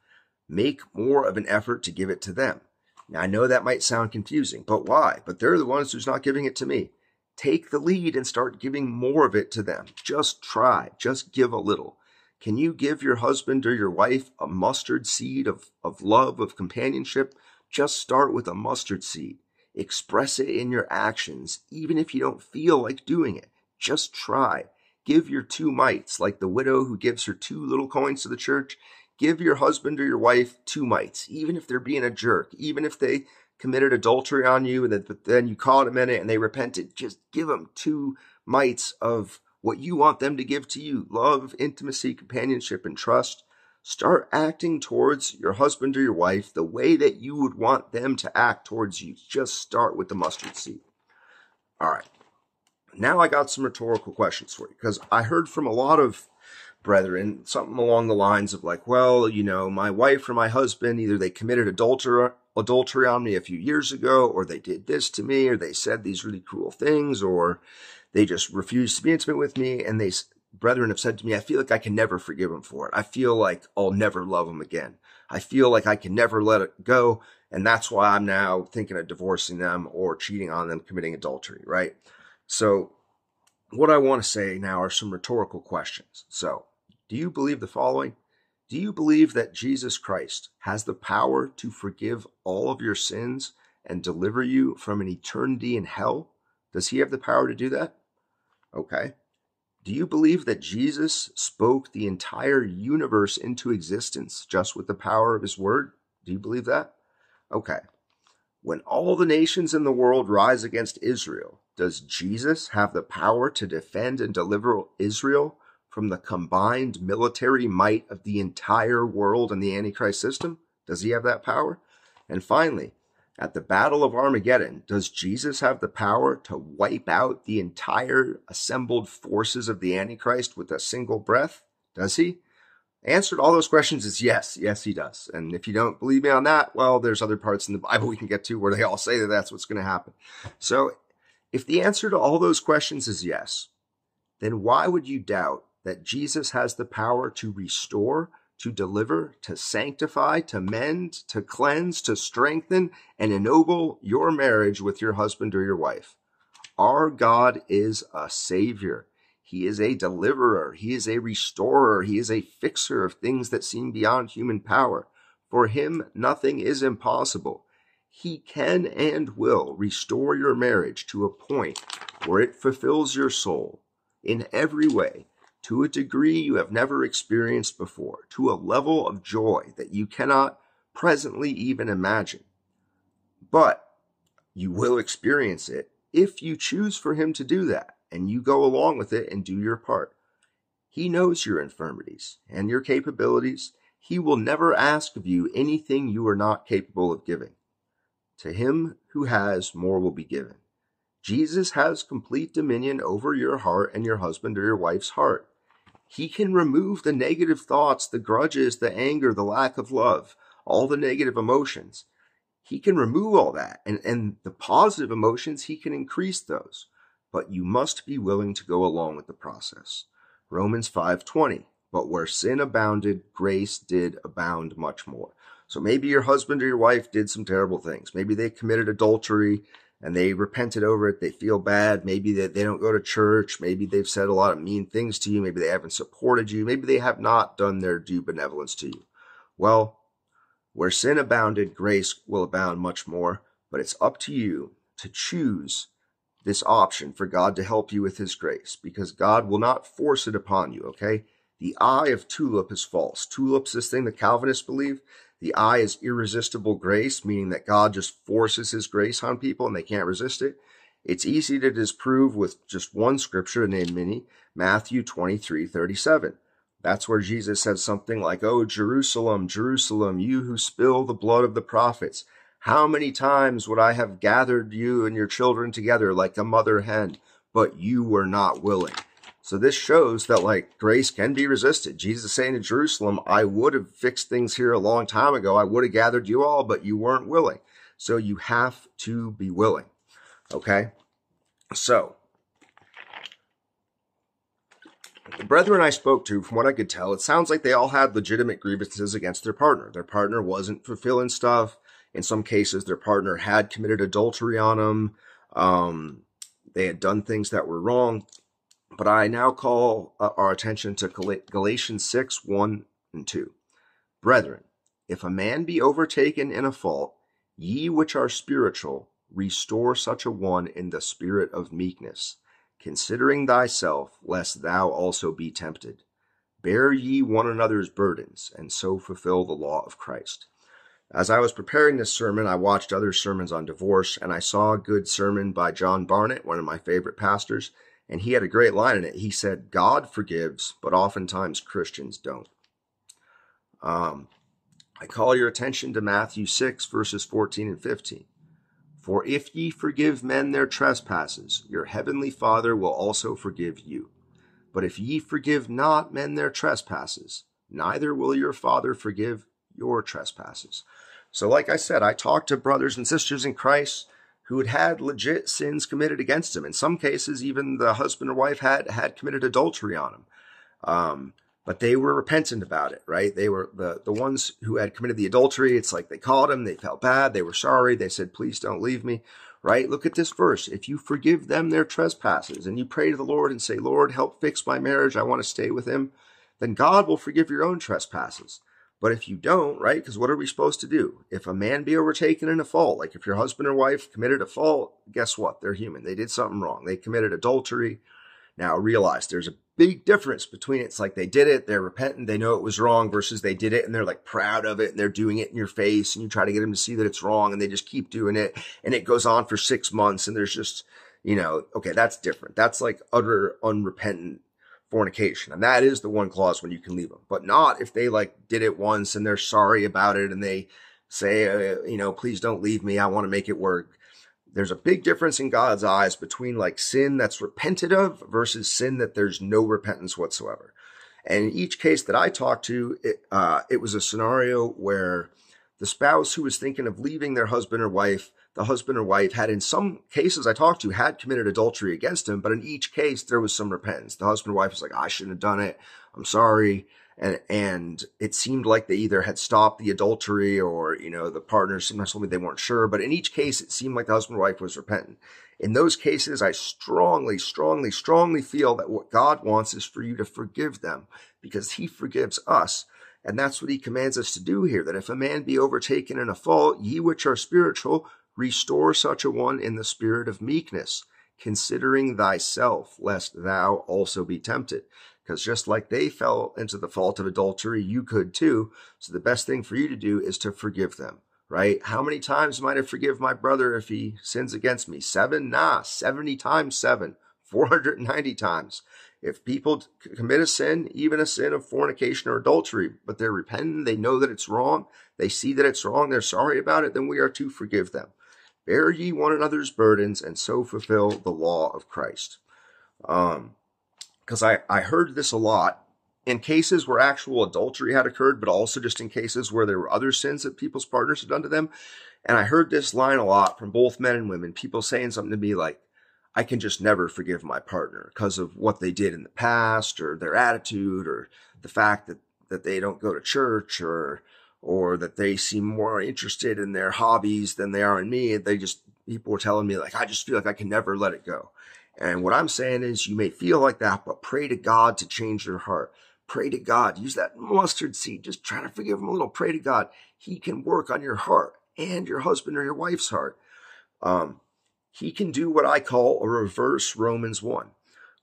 Speaker 1: make more of an effort to give it to them. Now, I know that might sound confusing, but why? But they're the ones who's not giving it to me. Take the lead and start giving more of it to them. Just try, just give a little. Can you give your husband or your wife a mustard seed of, of love, of companionship? Just start with a mustard seed. Express it in your actions, even if you don't feel like doing it. Just try. Give your two mites, like the widow who gives her two little coins to the church give your husband or your wife two mites, even if they're being a jerk, even if they committed adultery on you and then you caught them in it and they repented, just give them two mites of what you want them to give to you love, intimacy, companionship, and trust. Start acting towards your husband or your wife the way that you would want them to act towards you. Just start with the mustard seed. All right. Now I got some rhetorical questions for you because I heard from a lot of brethren, something along the lines of like, well, you know, my wife or my husband, either they committed adultery, adultery on me a few years ago, or they did this to me, or they said these really cruel things, or they just refused to be intimate with me. And they, brethren have said to me, I feel like I can never forgive them for it. I feel like I'll never love them again. I feel like I can never let it go. And that's why I'm now thinking of divorcing them or cheating on them, committing adultery, right? So what I want to say now are some rhetorical questions. So do you believe the following? Do you believe that Jesus Christ has the power to forgive all of your sins and deliver you from an eternity in hell? Does he have the power to do that? Okay. Do you believe that Jesus spoke the entire universe into existence just with the power of his word? Do you believe that? Okay. When all the nations in the world rise against Israel, does Jesus have the power to defend and deliver Israel from the combined military might of the entire world and the Antichrist system? Does he have that power? And finally, at the Battle of Armageddon, does Jesus have the power to wipe out the entire assembled forces of the Antichrist with a single breath? Does he? answer to all those questions is yes. Yes, he does. And if you don't believe me on that, well, there's other parts in the Bible we can get to where they all say that that's what's going to happen. So if the answer to all those questions is yes, then why would you doubt that Jesus has the power to restore, to deliver, to sanctify, to mend, to cleanse, to strengthen, and ennoble your marriage with your husband or your wife. Our God is a Savior. He is a deliverer. He is a restorer. He is a fixer of things that seem beyond human power. For him, nothing is impossible. He can and will restore your marriage to a point where it fulfills your soul in every way to a degree you have never experienced before, to a level of joy that you cannot presently even imagine. But you will experience it if you choose for Him to do that and you go along with it and do your part. He knows your infirmities and your capabilities. He will never ask of you anything you are not capable of giving. To him who has, more will be given. Jesus has complete dominion over your heart and your husband or your wife's heart. He can remove the negative thoughts, the grudges, the anger, the lack of love, all the negative emotions. He can remove all that. And, and the positive emotions, he can increase those. But you must be willing to go along with the process. Romans 5:20. But where sin abounded, grace did abound much more. So maybe your husband or your wife did some terrible things. Maybe they committed adultery and they repented over it. They feel bad. Maybe they, they don't go to church. Maybe they've said a lot of mean things to you. Maybe they haven't supported you. Maybe they have not done their due benevolence to you. Well, where sin abounded, grace will abound much more. But it's up to you to choose this option for God to help you with his grace because God will not force it upon you, okay? The I of tulip is false. Tulip's this thing the Calvinists believe. The I is irresistible grace, meaning that God just forces his grace on people and they can't resist it. It's easy to disprove with just one scripture named many, Matthew 23, 37. That's where Jesus said something like, Oh, Jerusalem, Jerusalem, you who spill the blood of the prophets. How many times would I have gathered you and your children together like a mother hen, but you were not willing? So this shows that like grace can be resisted. Jesus saying to Jerusalem, I would have fixed things here a long time ago. I would have gathered you all, but you weren't willing. So you have to be willing. Okay. So the brethren I spoke to, from what I could tell, it sounds like they all had legitimate grievances against their partner. Their partner wasn't fulfilling stuff. In some cases, their partner had committed adultery on them. Um, they had done things that were wrong. But I now call uh, our attention to Galatians 6 1 and 2. Brethren, if a man be overtaken in a fault, ye which are spiritual, restore such a one in the spirit of meekness, considering thyself, lest thou also be tempted. Bear ye one another's burdens, and so fulfill the law of Christ. As I was preparing this sermon, I watched other sermons on divorce, and I saw a good sermon by John Barnett, one of my favorite pastors, and he had a great line in it. He said, God forgives, but oftentimes Christians don't. Um, I call your attention to Matthew 6, verses 14 and 15. For if ye forgive men their trespasses, your heavenly Father will also forgive you. But if ye forgive not men their trespasses, neither will your Father forgive your trespasses. So, like I said, I talk to brothers and sisters in Christ who had had legit sins committed against him. In some cases, even the husband or wife had had committed adultery on him. Um, but they were repentant about it, right? They were the the ones who had committed the adultery. It's like they called him, they felt bad, they were sorry, they said, "Please don't leave me." Right? Look at this verse. If you forgive them their trespasses and you pray to the Lord and say, "Lord, help fix my marriage. I want to stay with him," then God will forgive your own trespasses. But if you don't, right? Because what are we supposed to do? If a man be overtaken in a fault, like if your husband or wife committed a fault, guess what? They're human. They did something wrong. They committed adultery. Now realize there's a big difference between it's like they did it, they're repentant, they know it was wrong, versus they did it and they're like proud of it and they're doing it in your face and you try to get them to see that it's wrong and they just keep doing it and it goes on for six months and there's just, you know, okay, that's different. That's like utter unrepentant fornication. And that is the one clause when you can leave them, but not if they like did it once and they're sorry about it and they say, uh, you know, please don't leave me. I want to make it work. There's a big difference in God's eyes between like sin that's repented of versus sin that there's no repentance whatsoever. And in each case that I talked to, it, uh, it was a scenario where the spouse who was thinking of leaving their husband or wife the husband or wife had, in some cases I talked to, had committed adultery against him, but in each case there was some repentance. The husband or wife was like, I shouldn't have done it. I'm sorry. and and it seemed like they either had stopped the adultery or you know the partners sometimes told me they weren't sure but in each case it seemed like the husband or wife was repentant in those cases i strongly strongly strongly feel that what god wants is for you to forgive them because he forgives us and that's what he commands us to do here that if a man be overtaken in a fault ye which are spiritual restore such a one in the spirit of meekness considering thyself lest thou also be tempted because just like they fell into the fault of adultery, you could too. So the best thing for you to do is to forgive them, right? How many times might I forgive my brother if he sins against me? Seven? Nah, 70 times seven, 490 times. If people commit a sin, even a sin of fornication or adultery, but they're repentant, they know that it's wrong, they see that it's wrong, they're sorry about it, then we are to forgive them. Bear ye one another's burdens and so fulfill the law of Christ. Um, because I, I heard this a lot in cases where actual adultery had occurred, but also just in cases where there were other sins that people's partners had done to them. And I heard this line a lot from both men and women, people saying something to me like, I can just never forgive my partner because of what they did in the past or their attitude or the fact that, that they don't go to church or, or that they seem more interested in their hobbies than they are in me. They just, people were telling me like, I just feel like I can never let it go. And what I'm saying is you may feel like that, but pray to God to change your heart. Pray to God. Use that mustard seed. Just try to forgive him a little. Pray to God. He can work on your heart and your husband or your wife's heart. Um, he can do what I call a reverse Romans 1.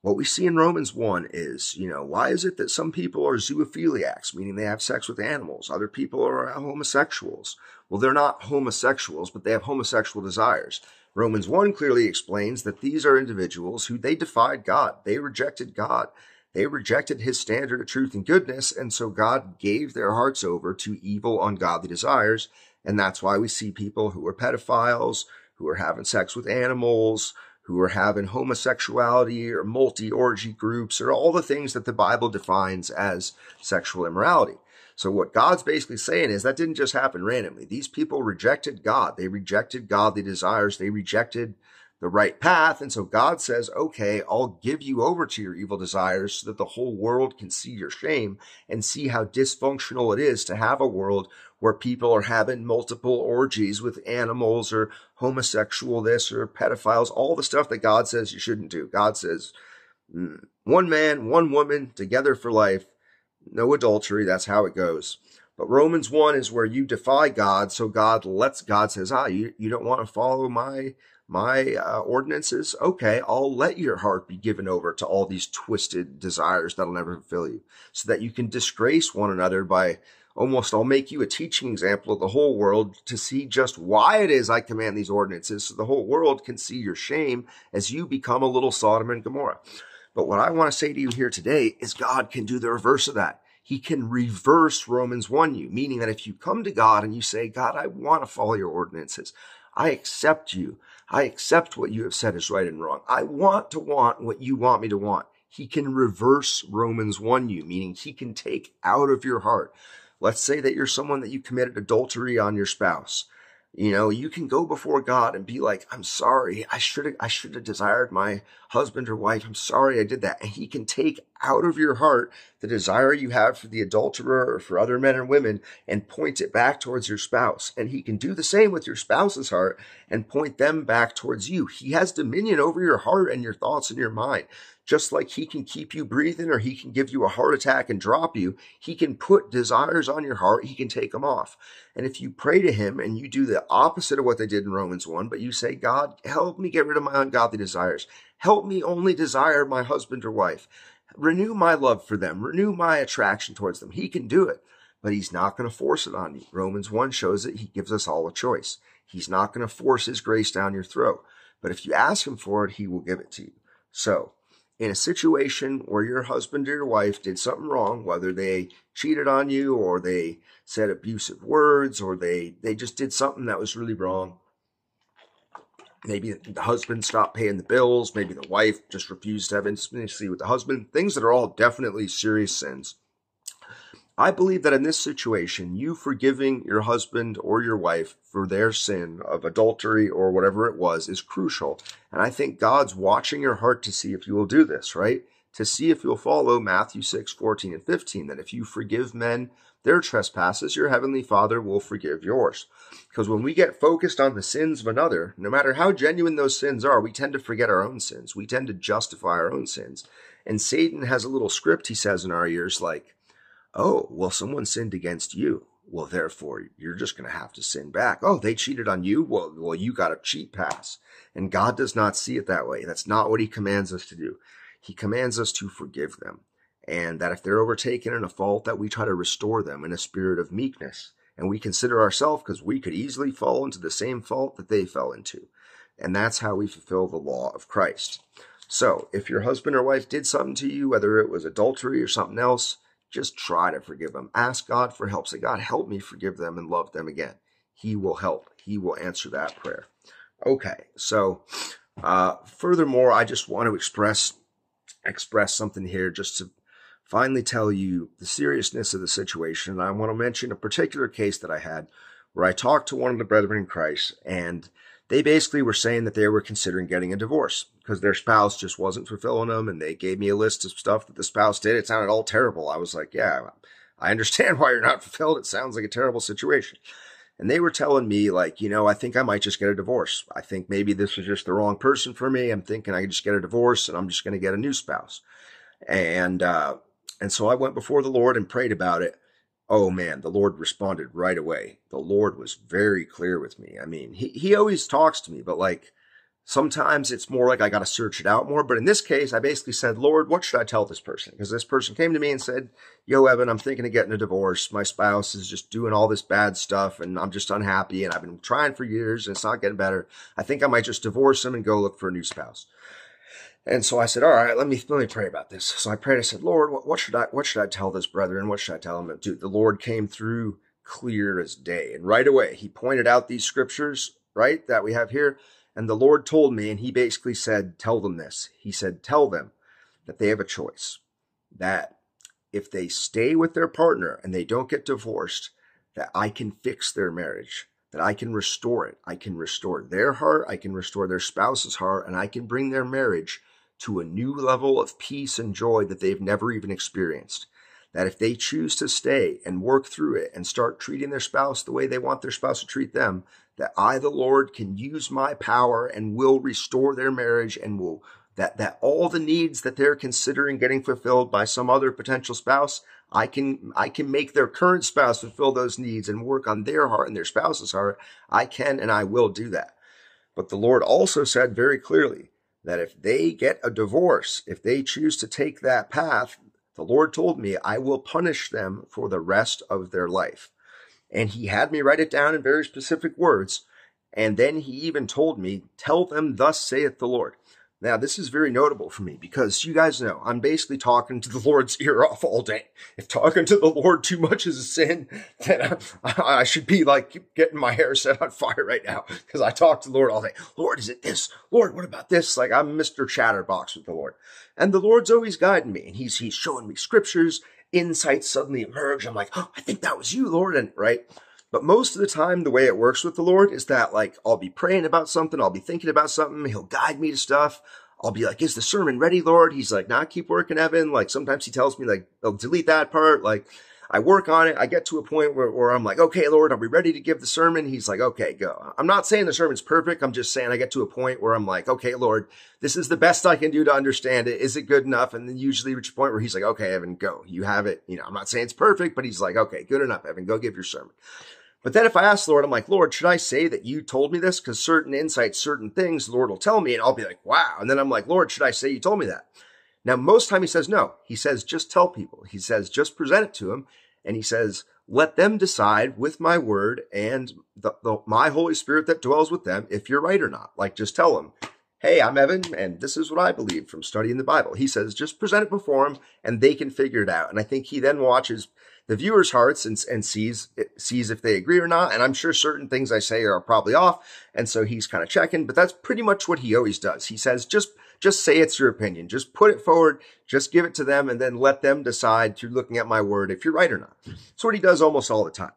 Speaker 1: What we see in Romans 1 is, you know, why is it that some people are zoophiliacs, meaning they have sex with animals? Other people are homosexuals. Well, they're not homosexuals, but they have homosexual desires. Romans 1 clearly explains that these are individuals who they defied God. They rejected God. They rejected his standard of truth and goodness. And so God gave their hearts over to evil, ungodly desires. And that's why we see people who are pedophiles, who are having sex with animals, who are having homosexuality or multi orgy groups, or all the things that the Bible defines as sexual immorality. So what God's basically saying is that didn't just happen randomly. These people rejected God. They rejected godly desires. They rejected the right path. And so God says, okay, I'll give you over to your evil desires so that the whole world can see your shame and see how dysfunctional it is to have a world where people are having multiple orgies with animals or homosexual this or pedophiles, all the stuff that God says you shouldn't do. God says, mm, one man, one woman together for life no adultery. That's how it goes. But Romans 1 is where you defy God. So God lets, God says, ah, you, you don't want to follow my, my uh, ordinances? Okay, I'll let your heart be given over to all these twisted desires that'll never fulfill you so that you can disgrace one another by almost I'll make you a teaching example of the whole world to see just why it is I command these ordinances so the whole world can see your shame as you become a little Sodom and Gomorrah. But what I want to say to you here today is God can do the reverse of that. He can reverse Romans 1 you, meaning that if you come to God and you say, God, I want to follow your ordinances. I accept you. I accept what you have said is right and wrong. I want to want what you want me to want. He can reverse Romans 1 you, meaning he can take out of your heart. Let's say that you're someone that you committed adultery on your spouse. You know, you can go before God and be like, I'm sorry. I should have, I should have desired my husband or wife. I'm sorry I did that. And he can take out of your heart the desire you have for the adulterer or for other men and women and point it back towards your spouse. And he can do the same with your spouse's heart and point them back towards you. He has dominion over your heart and your thoughts and your mind. Just like he can keep you breathing or he can give you a heart attack and drop you, he can put desires on your heart. He can take them off. And if you pray to him and you do the opposite of what they did in Romans 1, but you say, God, help me get rid of my ungodly desires. Help me only desire my husband or wife. Renew my love for them. Renew my attraction towards them. He can do it, but he's not going to force it on you. Romans 1 shows that he gives us all a choice. He's not going to force his grace down your throat. But if you ask him for it, he will give it to you. So in a situation where your husband or your wife did something wrong, whether they cheated on you or they said abusive words or they, they just did something that was really wrong. Maybe the husband stopped paying the bills. Maybe the wife just refused to have intimacy with the husband. Things that are all definitely serious sins. I believe that in this situation, you forgiving your husband or your wife for their sin of adultery or whatever it was is crucial. And I think God's watching your heart to see if you will do this, right? to see if you'll follow Matthew 6, 14 and 15, that if you forgive men their trespasses, your heavenly Father will forgive yours. Because when we get focused on the sins of another, no matter how genuine those sins are, we tend to forget our own sins. We tend to justify our own sins. And Satan has a little script he says in our ears like, oh, well, someone sinned against you. Well, therefore, you're just going to have to sin back. Oh, they cheated on you. Well, well, you got a cheat pass. And God does not see it that way. That's not what he commands us to do. He commands us to forgive them. And that if they're overtaken in a fault, that we try to restore them in a spirit of meekness. And we consider ourselves because we could easily fall into the same fault that they fell into. And that's how we fulfill the law of Christ. So if your husband or wife did something to you, whether it was adultery or something else, just try to forgive them. Ask God for help. Say, God, help me forgive them and love them again. He will help. He will answer that prayer. Okay, so uh, furthermore, I just want to express express something here, just to finally tell you the seriousness of the situation. I want to mention a particular case that I had where I talked to one of the brethren in Christ, and they basically were saying that they were considering getting a divorce because their spouse just wasn't fulfilling them. And they gave me a list of stuff that the spouse did. It sounded all terrible. I was like, yeah, I understand why you're not fulfilled. It sounds like a terrible situation. And they were telling me, like, you know, I think I might just get a divorce. I think maybe this was just the wrong person for me. I'm thinking I could just get a divorce and I'm just going to get a new spouse. And, uh, and so I went before the Lord and prayed about it oh man, the Lord responded right away. The Lord was very clear with me. I mean, he, he always talks to me, but like sometimes it's more like I got to search it out more. But in this case, I basically said, Lord, what should I tell this person? Because this person came to me and said, Yo, Evan, I'm thinking of getting a divorce. My spouse is just doing all this bad stuff and I'm just unhappy and I've been trying for years and it's not getting better. I think I might just divorce him and go look for a new spouse. And so I said, all right, let me, let me pray about this. So I prayed. I said, Lord, what, what should I, what should I tell this brethren? What should I tell them? Dude, the Lord came through clear as day. And right away, he pointed out these scriptures, right, that we have here. And the Lord told me, and he basically said, tell them this. He said, tell them that they have a choice, that if they stay with their partner and they don't get divorced, that I can fix their marriage, that I can restore it. I can restore their heart. I can restore their spouse's heart, and I can bring their marriage to a new level of peace and joy that they've never even experienced. That if they choose to stay and work through it and start treating their spouse the way they want their spouse to treat them, that I, the Lord, can use my power and will restore their marriage and will that that all the needs that they're considering getting fulfilled by some other potential spouse, I can I can make their current spouse fulfill those needs and work on their heart and their spouse's heart. I can and I will do that. But the Lord also said very clearly that if they get a divorce, if they choose to take that path, the Lord told me, I will punish them for the rest of their life. And he had me write it down in very specific words. And then he even told me, Tell them, Thus saith the Lord. Now, this is very notable for me because you guys know I'm basically talking to the Lord's ear off all day. If talking to the Lord too much is a sin, then I, I should be like getting my hair set on fire right now because I talk to the Lord all day. Lord, is it this? Lord, what about this? Like I'm Mr. Chatterbox with the Lord. And the Lord's always guiding me and he's, he's showing me scriptures. Insights suddenly emerge. I'm like, oh, I think that was you, Lord. And right. But most of the time, the way it works with the Lord is that like I'll be praying about something, I'll be thinking about something, He'll guide me to stuff. I'll be like, is the sermon ready, Lord? He's like, nah, keep working, Evan. Like sometimes he tells me like, I'll delete that part. Like I work on it. I get to a point where, where I'm like, okay, Lord, are we ready to give the sermon? He's like, okay, go. I'm not saying the sermon's perfect. I'm just saying I get to a point where I'm like, okay, Lord, this is the best I can do to understand it. Is it good enough? And then usually reach a point where he's like, okay, Evan, go. You have it. You know, I'm not saying it's perfect, but he's like, okay, good enough, Evan, go give your sermon. But then if I ask Lord, I'm like, Lord, should I say that you told me this? Because certain insights, certain things, the Lord will tell me, and I'll be like, wow. And then I'm like, Lord, should I say you told me that? Now, most time he says no. He says, just tell people. He says, just present it to him. And he says, let them decide with my word and the, the, my Holy Spirit that dwells with them if you're right or not. Like, just tell them, hey, I'm Evan, and this is what I believe from studying the Bible. He says, just present it before him, and they can figure it out. And I think he then watches the viewer's hearts and, and sees sees if they agree or not. And I'm sure certain things I say are probably off, and so he's kind of checking. But that's pretty much what he always does. He says just just say it's your opinion, just put it forward, just give it to them, and then let them decide through looking at my word if you're right or not. That's what he does almost all the time.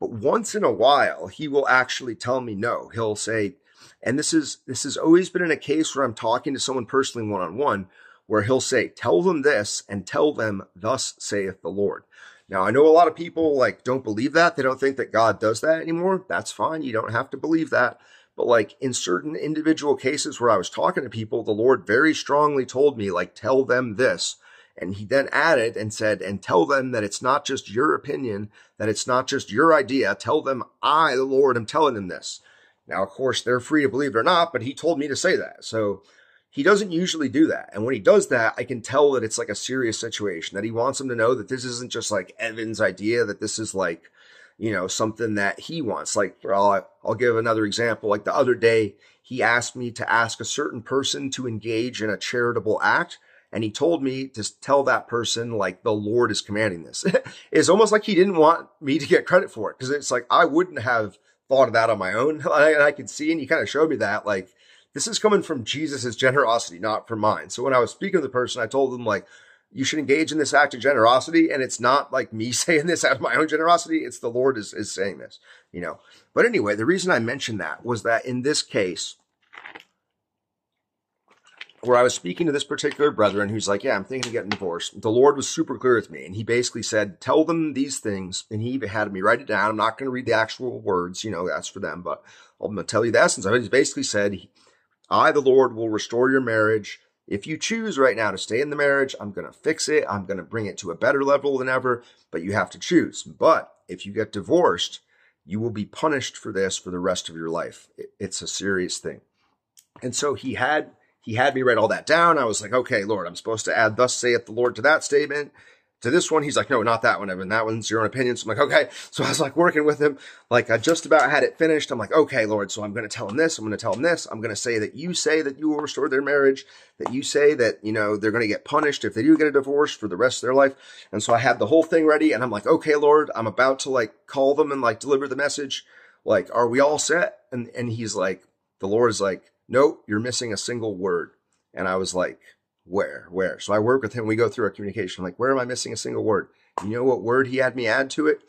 Speaker 1: But once in a while, he will actually tell me no. He'll say, and this is this has always been in a case where I'm talking to someone personally one on one where he'll say, tell them this and tell them, thus saith the Lord. Now, I know a lot of people like don't believe that. They don't think that God does that anymore. That's fine. You don't have to believe that. But like in certain individual cases where I was talking to people, the Lord very strongly told me, like, tell them this. And he then added and said, and tell them that it's not just your opinion, that it's not just your idea. Tell them I, the Lord, am telling them this. Now, of course, they're free to believe it or not, but he told me to say that. So he doesn't usually do that. And when he does that, I can tell that it's like a serious situation, that he wants them to know that this isn't just like Evan's idea, that this is like, you know, something that he wants. Like, I'll, I'll give another example. Like the other day, he asked me to ask a certain person to engage in a charitable act. And he told me to tell that person, like, the Lord is commanding this. it's almost like he didn't want me to get credit for it. Cause it's like, I wouldn't have thought of that on my own. And I, I could see, and he kind of showed me that, like, this is coming from Jesus' generosity, not from mine. So when I was speaking to the person, I told them, like, you should engage in this act of generosity. And it's not like me saying this out of my own generosity. It's the Lord is, is saying this, you know. But anyway, the reason I mentioned that was that in this case, where I was speaking to this particular brethren who's like, Yeah, I'm thinking of getting divorced. The Lord was super clear with me. And he basically said, Tell them these things. And he had me write it down. I'm not going to read the actual words, you know, that's for them, but I'm going to tell you the essence of it. He basically said, I, the Lord, will restore your marriage. If you choose right now to stay in the marriage, I'm going to fix it. I'm going to bring it to a better level than ever, but you have to choose. But if you get divorced, you will be punished for this for the rest of your life. It's a serious thing. And so he had he had me write all that down. I was like, okay, Lord, I'm supposed to add thus saith the Lord to that statement. To this one, he's like, no, not that one, Evan. That one's your own opinion. So I'm like, okay. So I was like working with him. Like I just about had it finished. I'm like, okay, Lord. So I'm going to tell him this. I'm going to tell him this. I'm going to say that you say that you will restore their marriage, that you say that, you know, they're going to get punished if they do get a divorce for the rest of their life. And so I had the whole thing ready and I'm like, okay, Lord, I'm about to like call them and like deliver the message. Like, are we all set? And, and he's like, the Lord is like, nope, you're missing a single word. And I was like, where, where? So I work with him. We go through our communication. Like, where am I missing a single word? You know what word he had me add to it?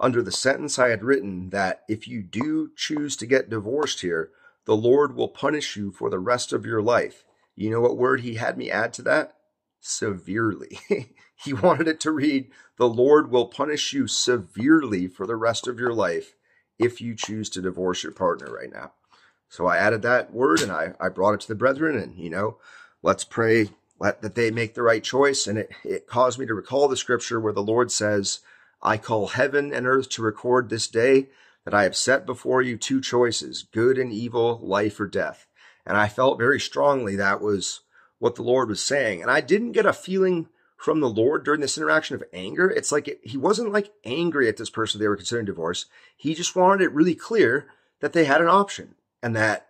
Speaker 1: Under the sentence I had written that if you do choose to get divorced here, the Lord will punish you for the rest of your life. You know what word he had me add to that? Severely. he wanted it to read, the Lord will punish you severely for the rest of your life if you choose to divorce your partner right now. So I added that word and I, I brought it to the brethren and, you know, let's pray that they make the right choice. And it, it caused me to recall the scripture where the Lord says, I call heaven and earth to record this day that I have set before you two choices, good and evil, life or death. And I felt very strongly that was what the Lord was saying. And I didn't get a feeling from the Lord during this interaction of anger. It's like it, he wasn't like angry at this person they were considering divorce. He just wanted it really clear that they had an option and that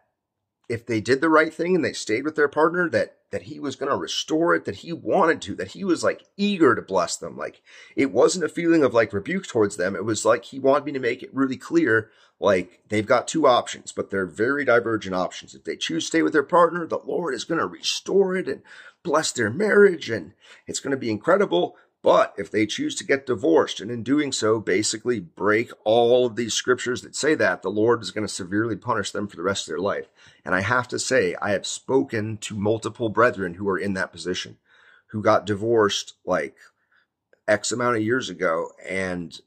Speaker 1: if they did the right thing and they stayed with their partner that that he was going to restore it that he wanted to that he was like eager to bless them. Like it wasn't a feeling of like rebuke towards them. It was like he wanted me to make it really clear like they've got two options but they're very divergent options. If they choose to stay with their partner the lord is going to restore it and bless their marriage and it's going to be incredible but if they choose to get divorced and in doing so basically break all of these scriptures that say that, the Lord is going to severely punish them for the rest of their life. And I have to say, I have spoken to multiple brethren who are in that position, who got divorced like X amount of years ago and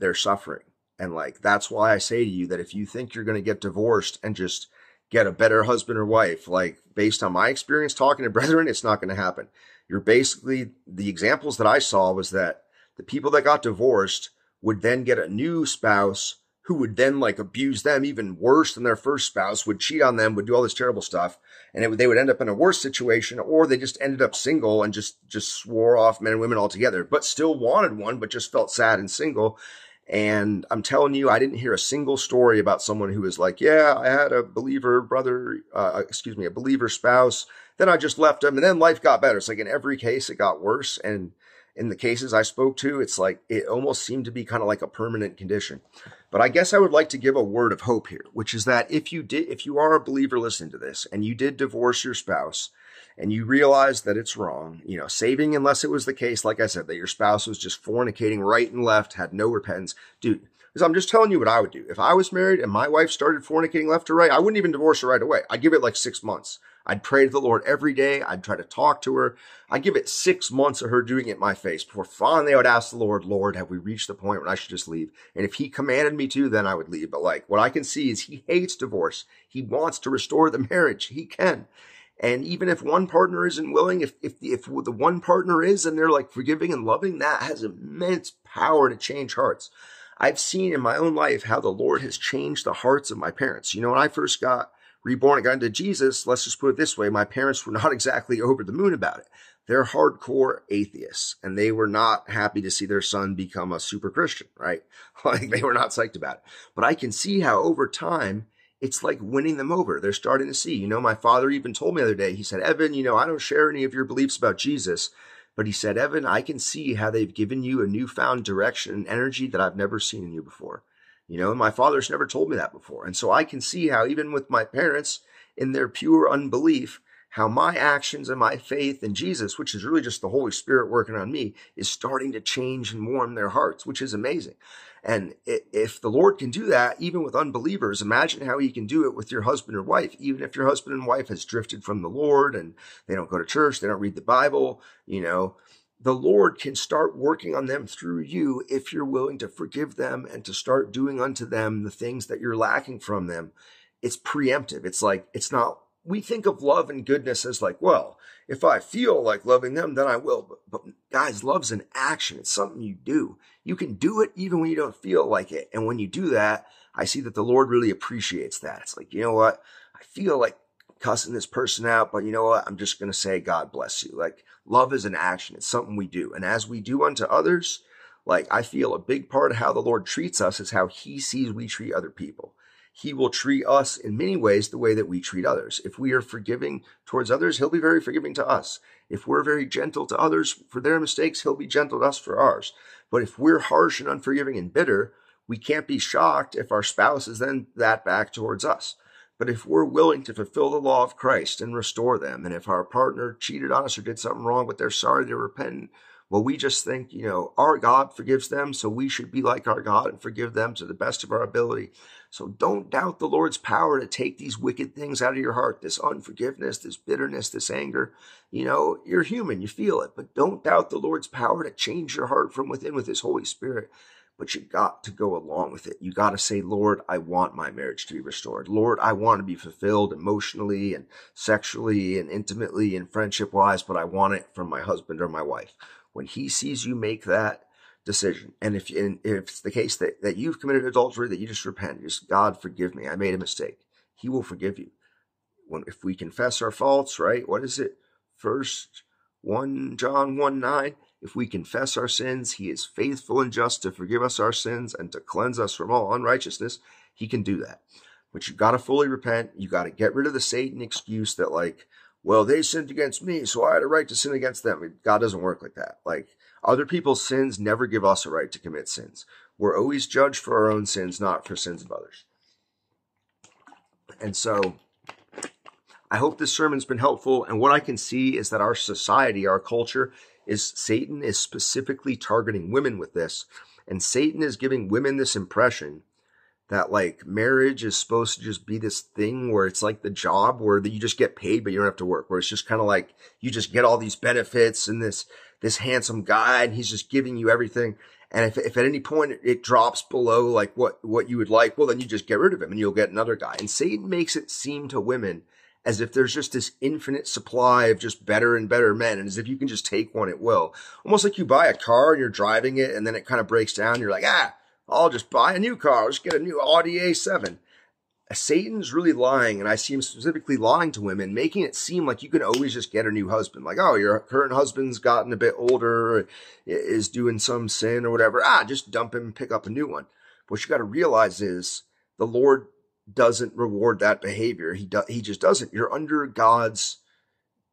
Speaker 1: they're suffering. And like, that's why I say to you that if you think you're going to get divorced and just get a better husband or wife, like based on my experience talking to brethren, it's not going to happen you're basically the examples that I saw was that the people that got divorced would then get a new spouse who would then like abuse them even worse than their first spouse, would cheat on them, would do all this terrible stuff, and it, they would end up in a worse situation, or they just ended up single and just just swore off men and women altogether, but still wanted one, but just felt sad and single. And I'm telling you, I didn't hear a single story about someone who was like, "Yeah, I had a believer brother, uh, excuse me, a believer spouse." Then I just left them and then life got better. It's like in every case, it got worse. And in the cases I spoke to, it's like it almost seemed to be kind of like a permanent condition. But I guess I would like to give a word of hope here, which is that if you did, if you are a believer listening to this and you did divorce your spouse and you realize that it's wrong, you know, saving unless it was the case, like I said, that your spouse was just fornicating right and left, had no repentance, dude. Because I'm just telling you what I would do. If I was married and my wife started fornicating left or right, I wouldn't even divorce her right away. I'd give it like six months. I'd pray to the Lord every day. I'd try to talk to her. I'd give it six months of her doing it in my face before finally I would ask the Lord, Lord, have we reached the point where I should just leave? And if he commanded me to, then I would leave. But like what I can see is he hates divorce. He wants to restore the marriage. He can. And even if one partner isn't willing, if, if, if the one partner is and they're like forgiving and loving, that has immense power to change hearts. I've seen in my own life how the Lord has changed the hearts of my parents. You know, when I first got reborn and got into Jesus, let's just put it this way, my parents were not exactly over the moon about it. They're hardcore atheists and they were not happy to see their son become a super Christian, right? Like they were not psyched about it. But I can see how over time, it's like winning them over. They're starting to see. You know, my father even told me the other day, he said, Evan, you know, I don't share any of your beliefs about Jesus, but he said, Evan, I can see how they've given you a newfound direction and energy that I've never seen in you before. You know, my father's never told me that before. And so I can see how even with my parents in their pure unbelief, how my actions and my faith in Jesus, which is really just the Holy Spirit working on me, is starting to change and warm their hearts, which is amazing. And if the Lord can do that, even with unbelievers, imagine how he can do it with your husband or wife, even if your husband and wife has drifted from the Lord and they don't go to church, they don't read the Bible, you know, the Lord can start working on them through you if you're willing to forgive them and to start doing unto them the things that you're lacking from them. It's preemptive. It's like, it's not we think of love and goodness as like, well, if I feel like loving them, then I will. But, but, guys, love's an action. It's something you do. You can do it even when you don't feel like it. And when you do that, I see that the Lord really appreciates that. It's like, you know what? I feel like cussing this person out, but you know what? I'm just going to say, God bless you. Like love is an action. It's something we do. And as we do unto others, like I feel a big part of how the Lord treats us is how he sees we treat other people he will treat us in many ways the way that we treat others. If we are forgiving towards others, he'll be very forgiving to us. If we're very gentle to others for their mistakes, he'll be gentle to us for ours. But if we're harsh and unforgiving and bitter, we can't be shocked if our spouse is then that back towards us. But if we're willing to fulfill the law of Christ and restore them, and if our partner cheated on us or did something wrong, but they're sorry they're repentant, well, we just think, you know, our God forgives them, so we should be like our God and forgive them to the best of our ability. So don't doubt the Lord's power to take these wicked things out of your heart, this unforgiveness, this bitterness, this anger. You know, you're human, you feel it, but don't doubt the Lord's power to change your heart from within with His Holy Spirit. But you got to go along with it. You got to say, Lord, I want my marriage to be restored. Lord, I want to be fulfilled emotionally and sexually and intimately and friendship wise, but I want it from my husband or my wife. When He sees you make that decision. And if, and if it's the case that, that you've committed adultery, that you just repent, just God forgive me, I made a mistake. He will forgive you. When if we confess our faults, right? What is it? First one John one nine. If we confess our sins, He is faithful and just to forgive us our sins and to cleanse us from all unrighteousness. He can do that. But you got to fully repent. You got to get rid of the Satan excuse that like, well, they sinned against me, so I had a right to sin against them. God doesn't work like that. Like other people's sins never give us a right to commit sins. We're always judged for our own sins, not for sins of others. And so I hope this sermon's been helpful. And what I can see is that our society, our culture, is Satan is specifically targeting women with this. And Satan is giving women this impression that like marriage is supposed to just be this thing where it's like the job where you just get paid but you don't have to work where it's just kind of like you just get all these benefits and this this handsome guy and he's just giving you everything. And if, if at any point it drops below like what, what you would like, well, then you just get rid of him and you'll get another guy. And Satan makes it seem to women as if there's just this infinite supply of just better and better men. And as if you can just take one at will. Almost like you buy a car and you're driving it and then it kind of breaks down. You're like, ah, I'll just buy a new car. I'll just get a new Audi A7. Satan's really lying, and I see him specifically lying to women, making it seem like you can always just get a new husband. Like, oh, your current husband's gotten a bit older, is doing some sin or whatever. Ah, just dump him and pick up a new one. What you got to realize is the Lord doesn't reward that behavior. He he just doesn't. You're under God's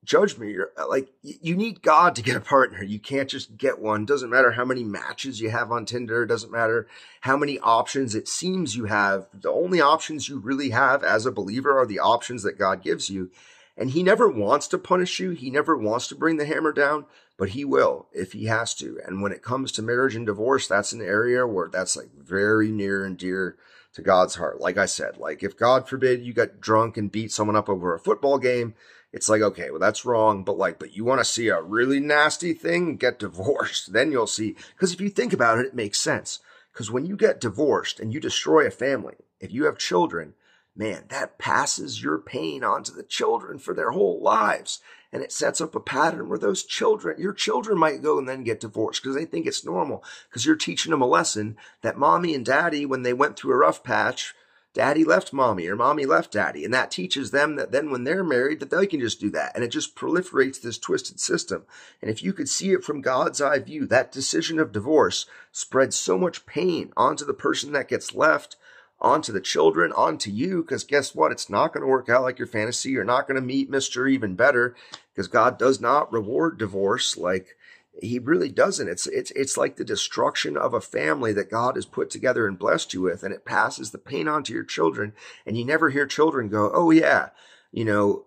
Speaker 1: judgment. You're uh, like, you need God to get a partner. You can't just get one. Doesn't matter how many matches you have on Tinder. Doesn't matter how many options it seems you have. The only options you really have as a believer are the options that God gives you. And he never wants to punish you. He never wants to bring the hammer down, but he will if he has to. And when it comes to marriage and divorce, that's an area where that's like very near and dear to God's heart. Like I said, like if God forbid you got drunk and beat someone up over a football game, it's like, okay, well, that's wrong, but like, but you want to see a really nasty thing? Get divorced. Then you'll see. Because if you think about it, it makes sense. Because when you get divorced and you destroy a family, if you have children, man, that passes your pain onto the children for their whole lives. And it sets up a pattern where those children, your children might go and then get divorced because they think it's normal because you're teaching them a lesson that mommy and daddy, when they went through a rough patch, daddy left mommy or mommy left daddy. And that teaches them that then when they're married, that they can just do that. And it just proliferates this twisted system. And if you could see it from God's eye view, that decision of divorce spreads so much pain onto the person that gets left onto the children, onto you, because guess what? It's not going to work out like your fantasy. You're not going to meet Mr. Even Better because God does not reward divorce like he really doesn't. It's it's it's like the destruction of a family that God has put together and blessed you with, and it passes the pain on to your children. And you never hear children go, "Oh yeah, you know,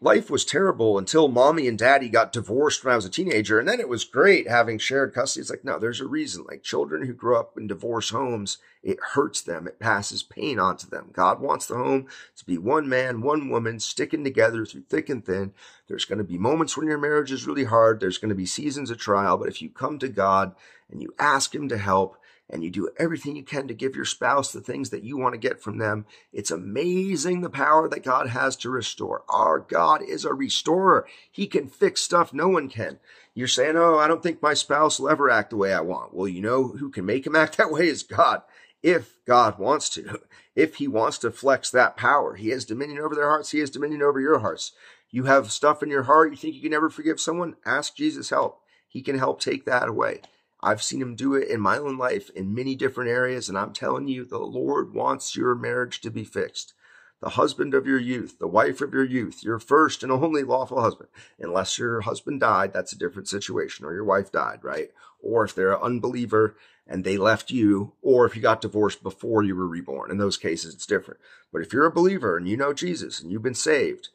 Speaker 1: life was terrible until mommy and daddy got divorced when I was a teenager. And then it was great having shared custody. It's like, no, there's a reason. Like children who grow up in divorce homes, it hurts them. It passes pain onto them. God wants the home to be one man, one woman sticking together through thick and thin. There's going to be moments when your marriage is really hard. There's going to be seasons of trial. But if you come to God and you ask him to help, and you do everything you can to give your spouse the things that you want to get from them. It's amazing the power that God has to restore. Our God is a restorer. He can fix stuff no one can. You're saying, Oh, I don't think my spouse will ever act the way I want. Well, you know who can make him act that way is God. If God wants to, if he wants to flex that power, he has dominion over their hearts. He has dominion over your hearts. You have stuff in your heart. You think you can never forgive someone? Ask Jesus help. He can help take that away. I've seen him do it in my own life in many different areas. And I'm telling you, the Lord wants your marriage to be fixed. The husband of your youth, the wife of your youth, your first and only lawful husband, unless your husband died, that's a different situation, or your wife died, right? Or if they're an unbeliever and they left you, or if you got divorced before you were reborn. In those cases, it's different. But if you're a believer and you know Jesus and you've been saved,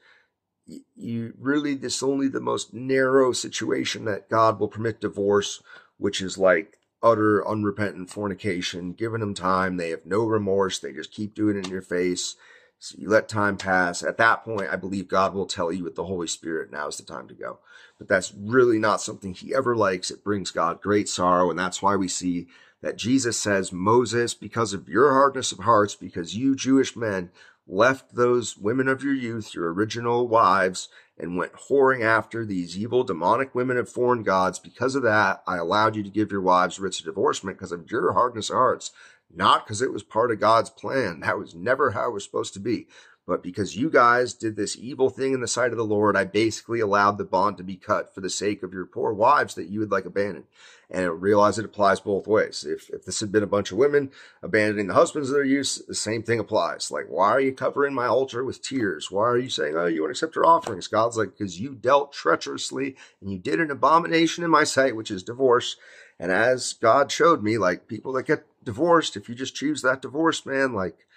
Speaker 1: you really, this is only the most narrow situation that God will permit divorce which is like utter unrepentant fornication, giving them time. They have no remorse. They just keep doing it in your face. So you let time pass. At that point, I believe God will tell you with the Holy Spirit, now is the time to go. But that's really not something he ever likes. It brings God great sorrow. And that's why we see that Jesus says, Moses, because of your hardness of hearts, because you Jewish men left those women of your youth, your original wives, and went whoring after these evil demonic women of foreign gods. Because of that, I allowed you to give your wives writs of divorcement because of your hardness of hearts, not because it was part of God's plan. That was never how it was supposed to be. But because you guys did this evil thing in the sight of the Lord, I basically allowed the bond to be cut for the sake of your poor wives that you would like abandon. And I realize it applies both ways. If, if this had been a bunch of women abandoning the husbands of their use, the same thing applies. Like, why are you covering my altar with tears? Why are you saying, oh, you want to accept your offerings? God's like, because you dealt treacherously and you did an abomination in my sight, which is divorce. And as God showed me, like people that get divorced, if you just choose that divorce, man, like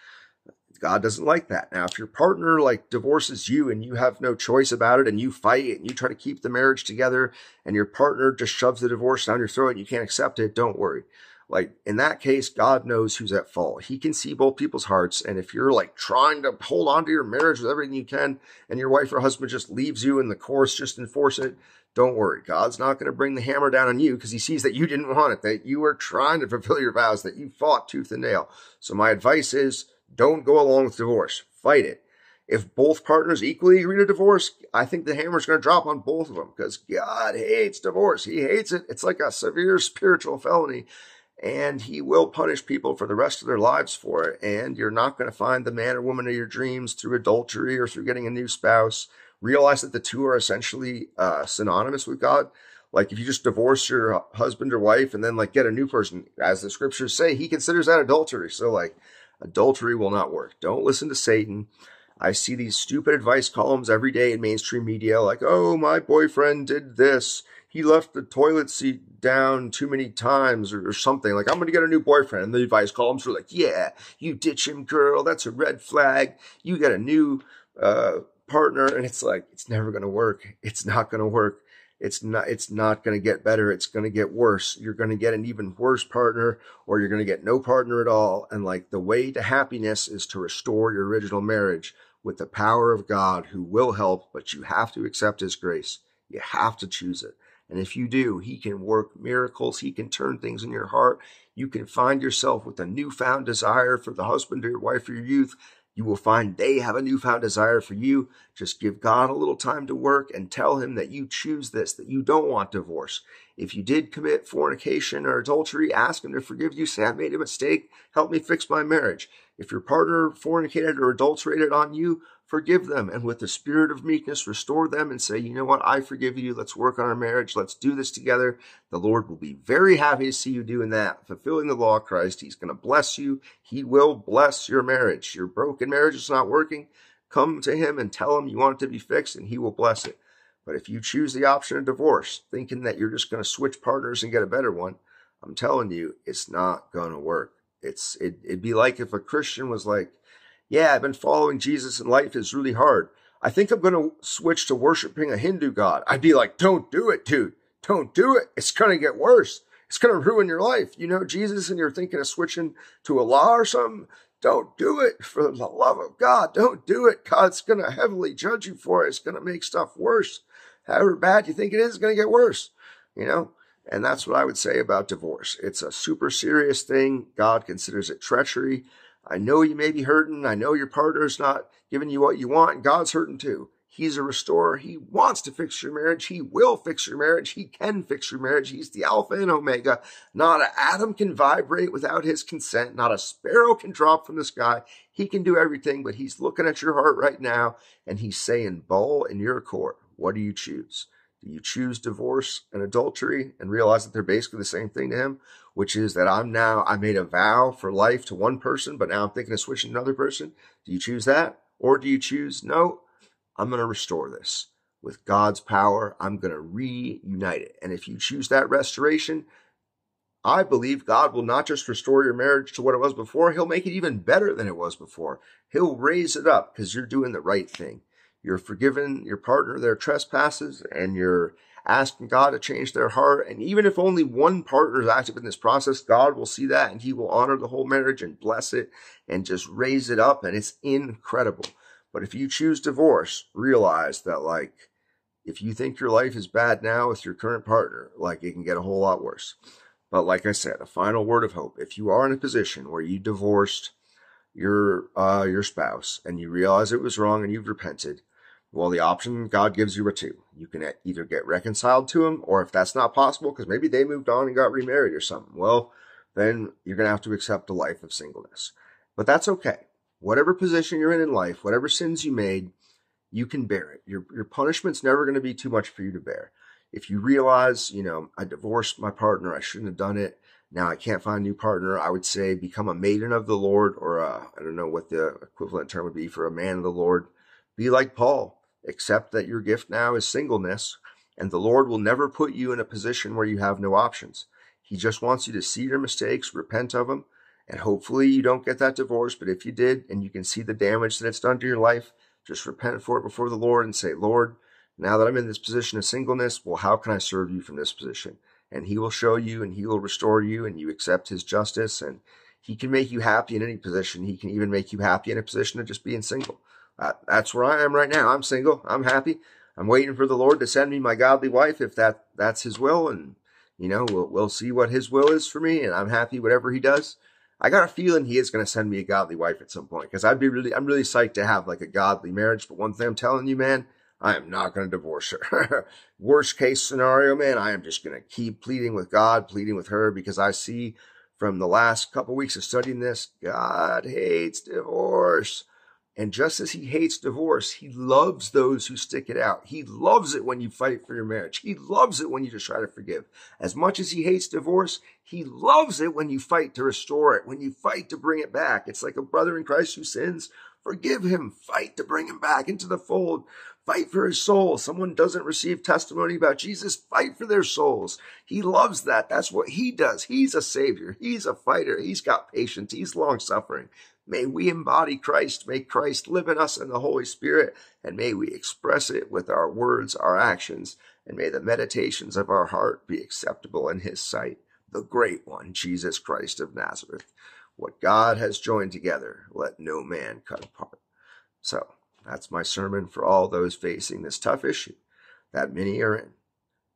Speaker 1: God doesn't like that. Now, if your partner like divorces you and you have no choice about it and you fight and you try to keep the marriage together and your partner just shoves the divorce down your throat and you can't accept it, don't worry. Like in that case, God knows who's at fault. He can see both people's hearts. And if you're like trying to hold on to your marriage with everything you can and your wife or husband just leaves you in the course, just enforce it, don't worry. God's not going to bring the hammer down on you because he sees that you didn't want it, that you were trying to fulfill your vows, that you fought tooth and nail. So my advice is don't go along with divorce. Fight it. If both partners equally agree to divorce, I think the hammer's going to drop on both of them because God hates divorce. He hates it. It's like a severe spiritual felony and he will punish people for the rest of their lives for it. And you're not going to find the man or woman of your dreams through adultery or through getting a new spouse. Realize that the two are essentially uh, synonymous with God. Like if you just divorce your husband or wife and then like get a new person, as the scriptures say, he considers that adultery. So like Adultery will not work. Don't listen to Satan. I see these stupid advice columns every day in mainstream media like, oh, my boyfriend did this. He left the toilet seat down too many times or, or something. Like, I'm going to get a new boyfriend. And the advice columns are like, yeah, you ditch him, girl. That's a red flag. You get a new uh, partner. And it's like, it's never going to work. It's not going to work it's not it's not going to get better it's going to get worse you're going to get an even worse partner or you're going to get no partner at all and like the way to happiness is to restore your original marriage with the power of God who will help, but you have to accept his grace. You have to choose it. And if you do, he can work miracles. He can turn things in your heart. You can find yourself with a newfound desire for the husband or your wife or your youth you will find they have a newfound desire for you. Just give God a little time to work and tell him that you choose this, that you don't want divorce. If you did commit fornication or adultery, ask him to forgive you. Say, I made a mistake. Help me fix my marriage. If your partner fornicated or adulterated on you, forgive them and with the spirit of meekness restore them and say, you know what, I forgive you. Let's work on our marriage. Let's do this together. The Lord will be very happy to see you doing that, fulfilling the law of Christ. He's going to bless you. He will bless your marriage. Your broken marriage is not working. Come to him and tell him you want it to be fixed and he will bless it. But if you choose the option of divorce, thinking that you're just going to switch partners and get a better one, I'm telling you, it's not going to work. It's it, it'd be like if a Christian was like, yeah, I've been following Jesus and life is really hard. I think I'm going to switch to worshiping a Hindu god. I'd be like, don't do it, dude. Don't do it. It's going to get worse. It's going to ruin your life. You know, Jesus, and you're thinking of switching to Allah or something. Don't do it for the love of God. Don't do it. God's going to heavily judge you for it. It's going to make stuff worse. However bad you think it is, it's going to get worse. You know, and that's what I would say about divorce. It's a super serious thing. God considers it treachery. I know you may be hurting. I know your partner's not giving you what you want. God's hurting too. He's a restorer. He wants to fix your marriage. He will fix your marriage. He can fix your marriage. He's the Alpha and Omega. Not an atom can vibrate without his consent. Not a sparrow can drop from the sky. He can do everything, but he's looking at your heart right now and he's saying, Ball in your court. What do you choose? Do you choose divorce and adultery and realize that they're basically the same thing to him? Which is that I'm now, I made a vow for life to one person, but now I'm thinking of switching to another person. Do you choose that? Or do you choose, no, I'm going to restore this with God's power. I'm going to reunite it. And if you choose that restoration, I believe God will not just restore your marriage to what it was before, He'll make it even better than it was before. He'll raise it up because you're doing the right thing you're forgiving your partner their trespasses and you're asking God to change their heart. And even if only one partner is active in this process, God will see that and he will honor the whole marriage and bless it and just raise it up. And it's incredible. But if you choose divorce, realize that like, if you think your life is bad now with your current partner, like it can get a whole lot worse. But like I said, a final word of hope. If you are in a position where you divorced your uh, your spouse and you realize it was wrong and you've repented, well, the option God gives you are two. You can either get reconciled to Him, or if that's not possible, because maybe they moved on and got remarried or something, well, then you're going to have to accept a life of singleness. But that's okay. Whatever position you're in in life, whatever sins you made, you can bear it. Your, your punishment's never going to be too much for you to bear. If you realize, you know, I divorced my partner, I shouldn't have done it. Now I can't find a new partner. I would say become a maiden of the Lord, or uh, I don't know what the equivalent term would be for a man of the Lord. Be like Paul Accept that your gift now is singleness, and the Lord will never put you in a position where you have no options. He just wants you to see your mistakes, repent of them, and hopefully you don't get that divorce. But if you did, and you can see the damage that it's done to your life, just repent for it before the Lord and say, Lord, now that I'm in this position of singleness, well, how can I serve you from this position? And he will show you and he will restore you and you accept his justice and he can make you happy in any position. He can even make you happy in a position of just being single. Uh, that's where I am right now. I'm single. I'm happy. I'm waiting for the Lord to send me my godly wife if that that's His will, and you know we'll we'll see what His will is for me, and I'm happy whatever He does. I got a feeling He is going to send me a godly wife at some point because I'd be really I'm really psyched to have like a godly marriage. But one thing I'm telling you, man, I am not going to divorce her. Worst case scenario, man, I am just going to keep pleading with God, pleading with her because I see from the last couple weeks of studying this, God hates divorce. And just as he hates divorce, he loves those who stick it out. He loves it when you fight for your marriage. He loves it when you just try to forgive. As much as he hates divorce, he loves it when you fight to restore it, when you fight to bring it back. It's like a brother in Christ who sins. Forgive him. Fight to bring him back into the fold. Fight for his soul. Someone doesn't receive testimony about Jesus. Fight for their souls. He loves that. That's what he does. He's a savior. He's a fighter. He's got patience. He's long suffering. May we embody Christ. May Christ live in us in the Holy Spirit, and may we express it with our words, our actions, and may the meditations of our heart be acceptable in His sight, the great one, Jesus Christ of Nazareth. What God has joined together, let no man cut apart. So, That's my sermon for all those facing this tough issue that many are in.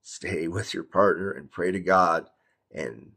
Speaker 1: Stay with your partner and pray to God and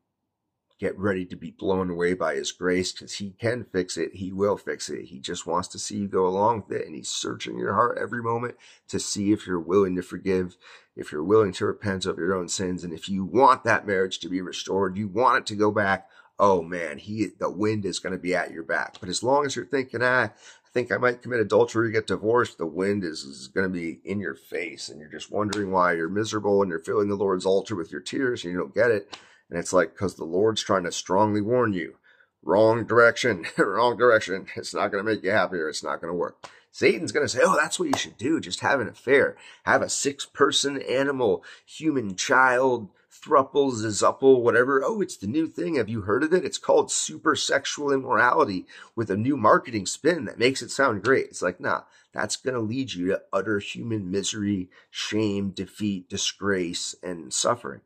Speaker 1: get ready to be blown away by his grace because he can fix it. He will fix it. He just wants to see you go along with it. And he's searching your heart every moment to see if you're willing to forgive, if you're willing to repent of your own sins. And if you want that marriage to be restored, you want it to go back. Oh man, he, the wind is going to be at your back. But as long as you're thinking, ah, I think I might commit adultery, get divorced, the wind is, is going to be in your face. And you're just wondering why you're miserable and you're filling the Lord's altar with your tears and you don't get it and it's like, because the Lord's trying to strongly warn you wrong direction, wrong direction. It's not going to make you happier. It's not going to work. Satan's going to say, oh, that's what you should do. Just have an affair. Have a six person animal, human child, thruple, zizupple, whatever. Oh, it's the new thing. Have you heard of it? It's called super sexual immorality with a new marketing spin that makes it sound great. It's like, nah, that's going to lead you to utter human misery, shame, defeat, disgrace, and suffering.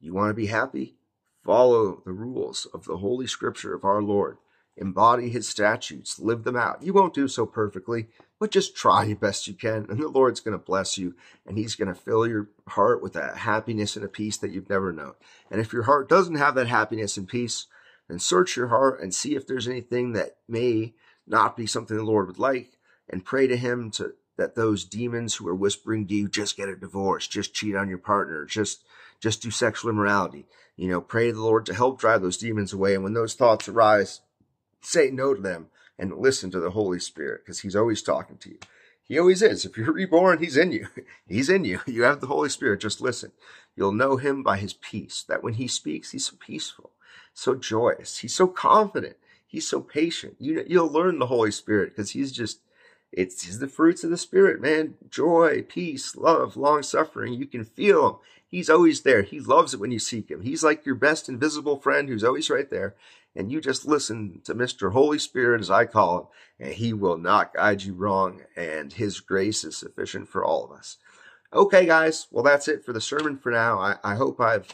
Speaker 1: You want to be happy? Follow the rules of the Holy Scripture of our Lord. Embody His statutes. Live them out. You won't do so perfectly, but just try the best you can, and the Lord's going to bless you, and He's going to fill your heart with that happiness and a peace that you've never known. And if your heart doesn't have that happiness and peace, then search your heart and see if there's anything that may not be something the Lord would like, and pray to Him to that those demons who are whispering to you, just get a divorce, just cheat on your partner, just just do sexual immorality. You know, pray to the Lord to help drive those demons away. And when those thoughts arise, say no to them and listen to the Holy Spirit because He's always talking to you. He always is. If you're reborn, He's in you. He's in you. You have the Holy Spirit. Just listen. You'll know Him by His peace, that when He speaks, He's so peaceful, so joyous. He's so confident. He's so patient. You, you'll learn the Holy Spirit because He's just, it's, it's the fruits of the Spirit, man. Joy, peace, love, long suffering. You can feel Him. He's always there. He loves it when you seek him. He's like your best invisible friend who's always right there. And you just listen to Mr. Holy Spirit, as I call him, and he will not guide you wrong. And his grace is sufficient for all of us. Okay, guys. Well, that's it for the sermon for now. I, I hope I've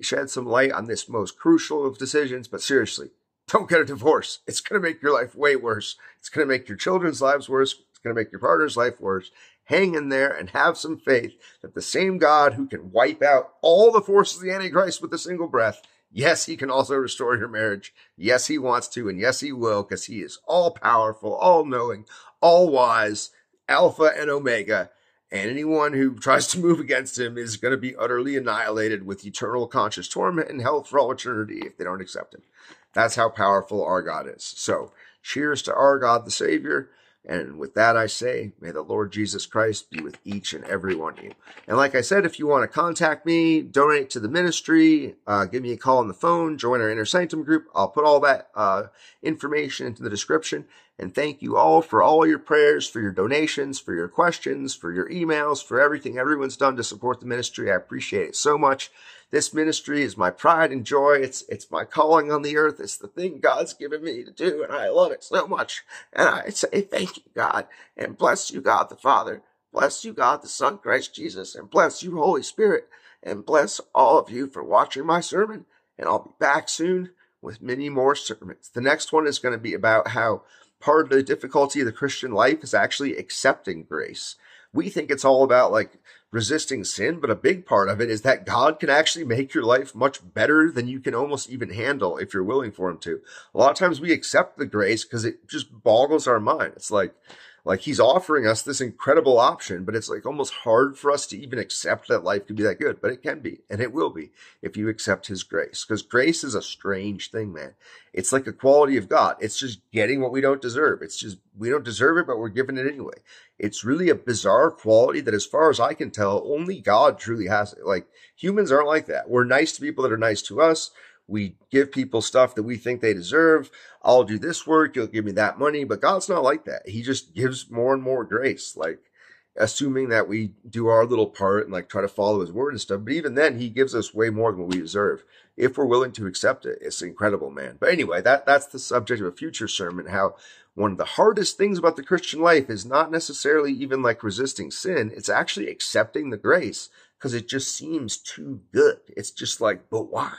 Speaker 1: shed some light on this most crucial of decisions, but seriously, don't get a divorce. It's going to make your life way worse. It's going to make your children's lives worse. It's going to make your partner's life worse hang in there and have some faith that the same God who can wipe out all the forces of the Antichrist with a single breath, yes, he can also restore your marriage. Yes, he wants to, and yes, he will, because he is all powerful, all knowing, all wise, Alpha and Omega. And anyone who tries to move against him is going to be utterly annihilated with eternal conscious torment and hell for all eternity if they don't accept him. That's how powerful our God is. So, cheers to our God, the Savior. And with that, I say, may the Lord Jesus Christ be with each and every one of you. And like I said, if you want to contact me, donate to the ministry, uh, give me a call on the phone, join our Inner Sanctum group, I'll put all that uh, information into the description. And thank you all for all your prayers, for your donations, for your questions, for your emails, for everything everyone's done to support the ministry. I appreciate it so much. This ministry is my pride and joy. It's, it's my calling on the earth. It's the thing God's given me to do, and I love it so much. And I say thank you, God, and bless you, God the Father. Bless you, God the Son, Christ Jesus, and bless you, Holy Spirit, and bless all of you for watching my sermon. And I'll be back soon with many more sermons. The next one is going to be about how part of the difficulty of the Christian life is actually accepting grace. We think it's all about like resisting sin, but a big part of it is that God can actually make your life much better than you can almost even handle if you're willing for Him to. A lot of times we accept the grace because it just boggles our mind. It's like, like he's offering us this incredible option, but it's like almost hard for us to even accept that life could be that good, but it can be, and it will be if you accept his grace. Because grace is a strange thing, man. It's like a quality of God. It's just getting what we don't deserve. It's just, we don't deserve it, but we're given it anyway. It's really a bizarre quality that, as far as I can tell, only God truly has it. Like humans aren't like that. We're nice to people that are nice to us. We give people stuff that we think they deserve. I'll do this work. You'll give me that money. But God's not like that. He just gives more and more grace, like assuming that we do our little part and like try to follow his word and stuff. But even then, he gives us way more than we deserve. If we're willing to accept it, it's incredible, man. But anyway, that, that's the subject of a future sermon, how one of the hardest things about the Christian life is not necessarily even like resisting sin. It's actually accepting the grace because it just seems too good. It's just like, but why?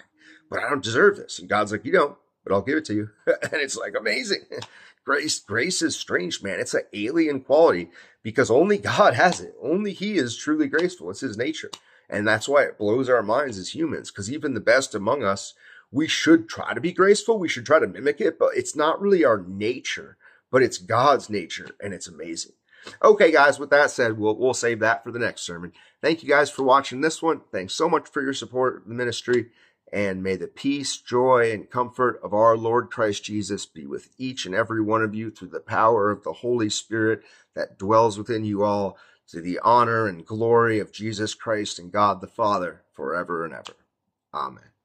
Speaker 1: But I don't deserve this. And God's like, you don't, but I'll give it to you. and it's like amazing. Grace, grace is strange, man. It's an alien quality because only God has it. Only He is truly graceful. It's His nature. And that's why it blows our minds as humans because even the best among us, we should try to be graceful. We should try to mimic it, but it's not really our nature, but it's God's nature and it's amazing. Okay, guys, with that said, we'll, we'll save that for the next sermon. Thank you guys for watching this one. Thanks so much for your support of the ministry. And may the peace, joy, and comfort of our Lord Christ Jesus be with each and every one of you through the power of the Holy Spirit that dwells within you all to the honor and glory of Jesus Christ and God the Father forever and ever. Amen.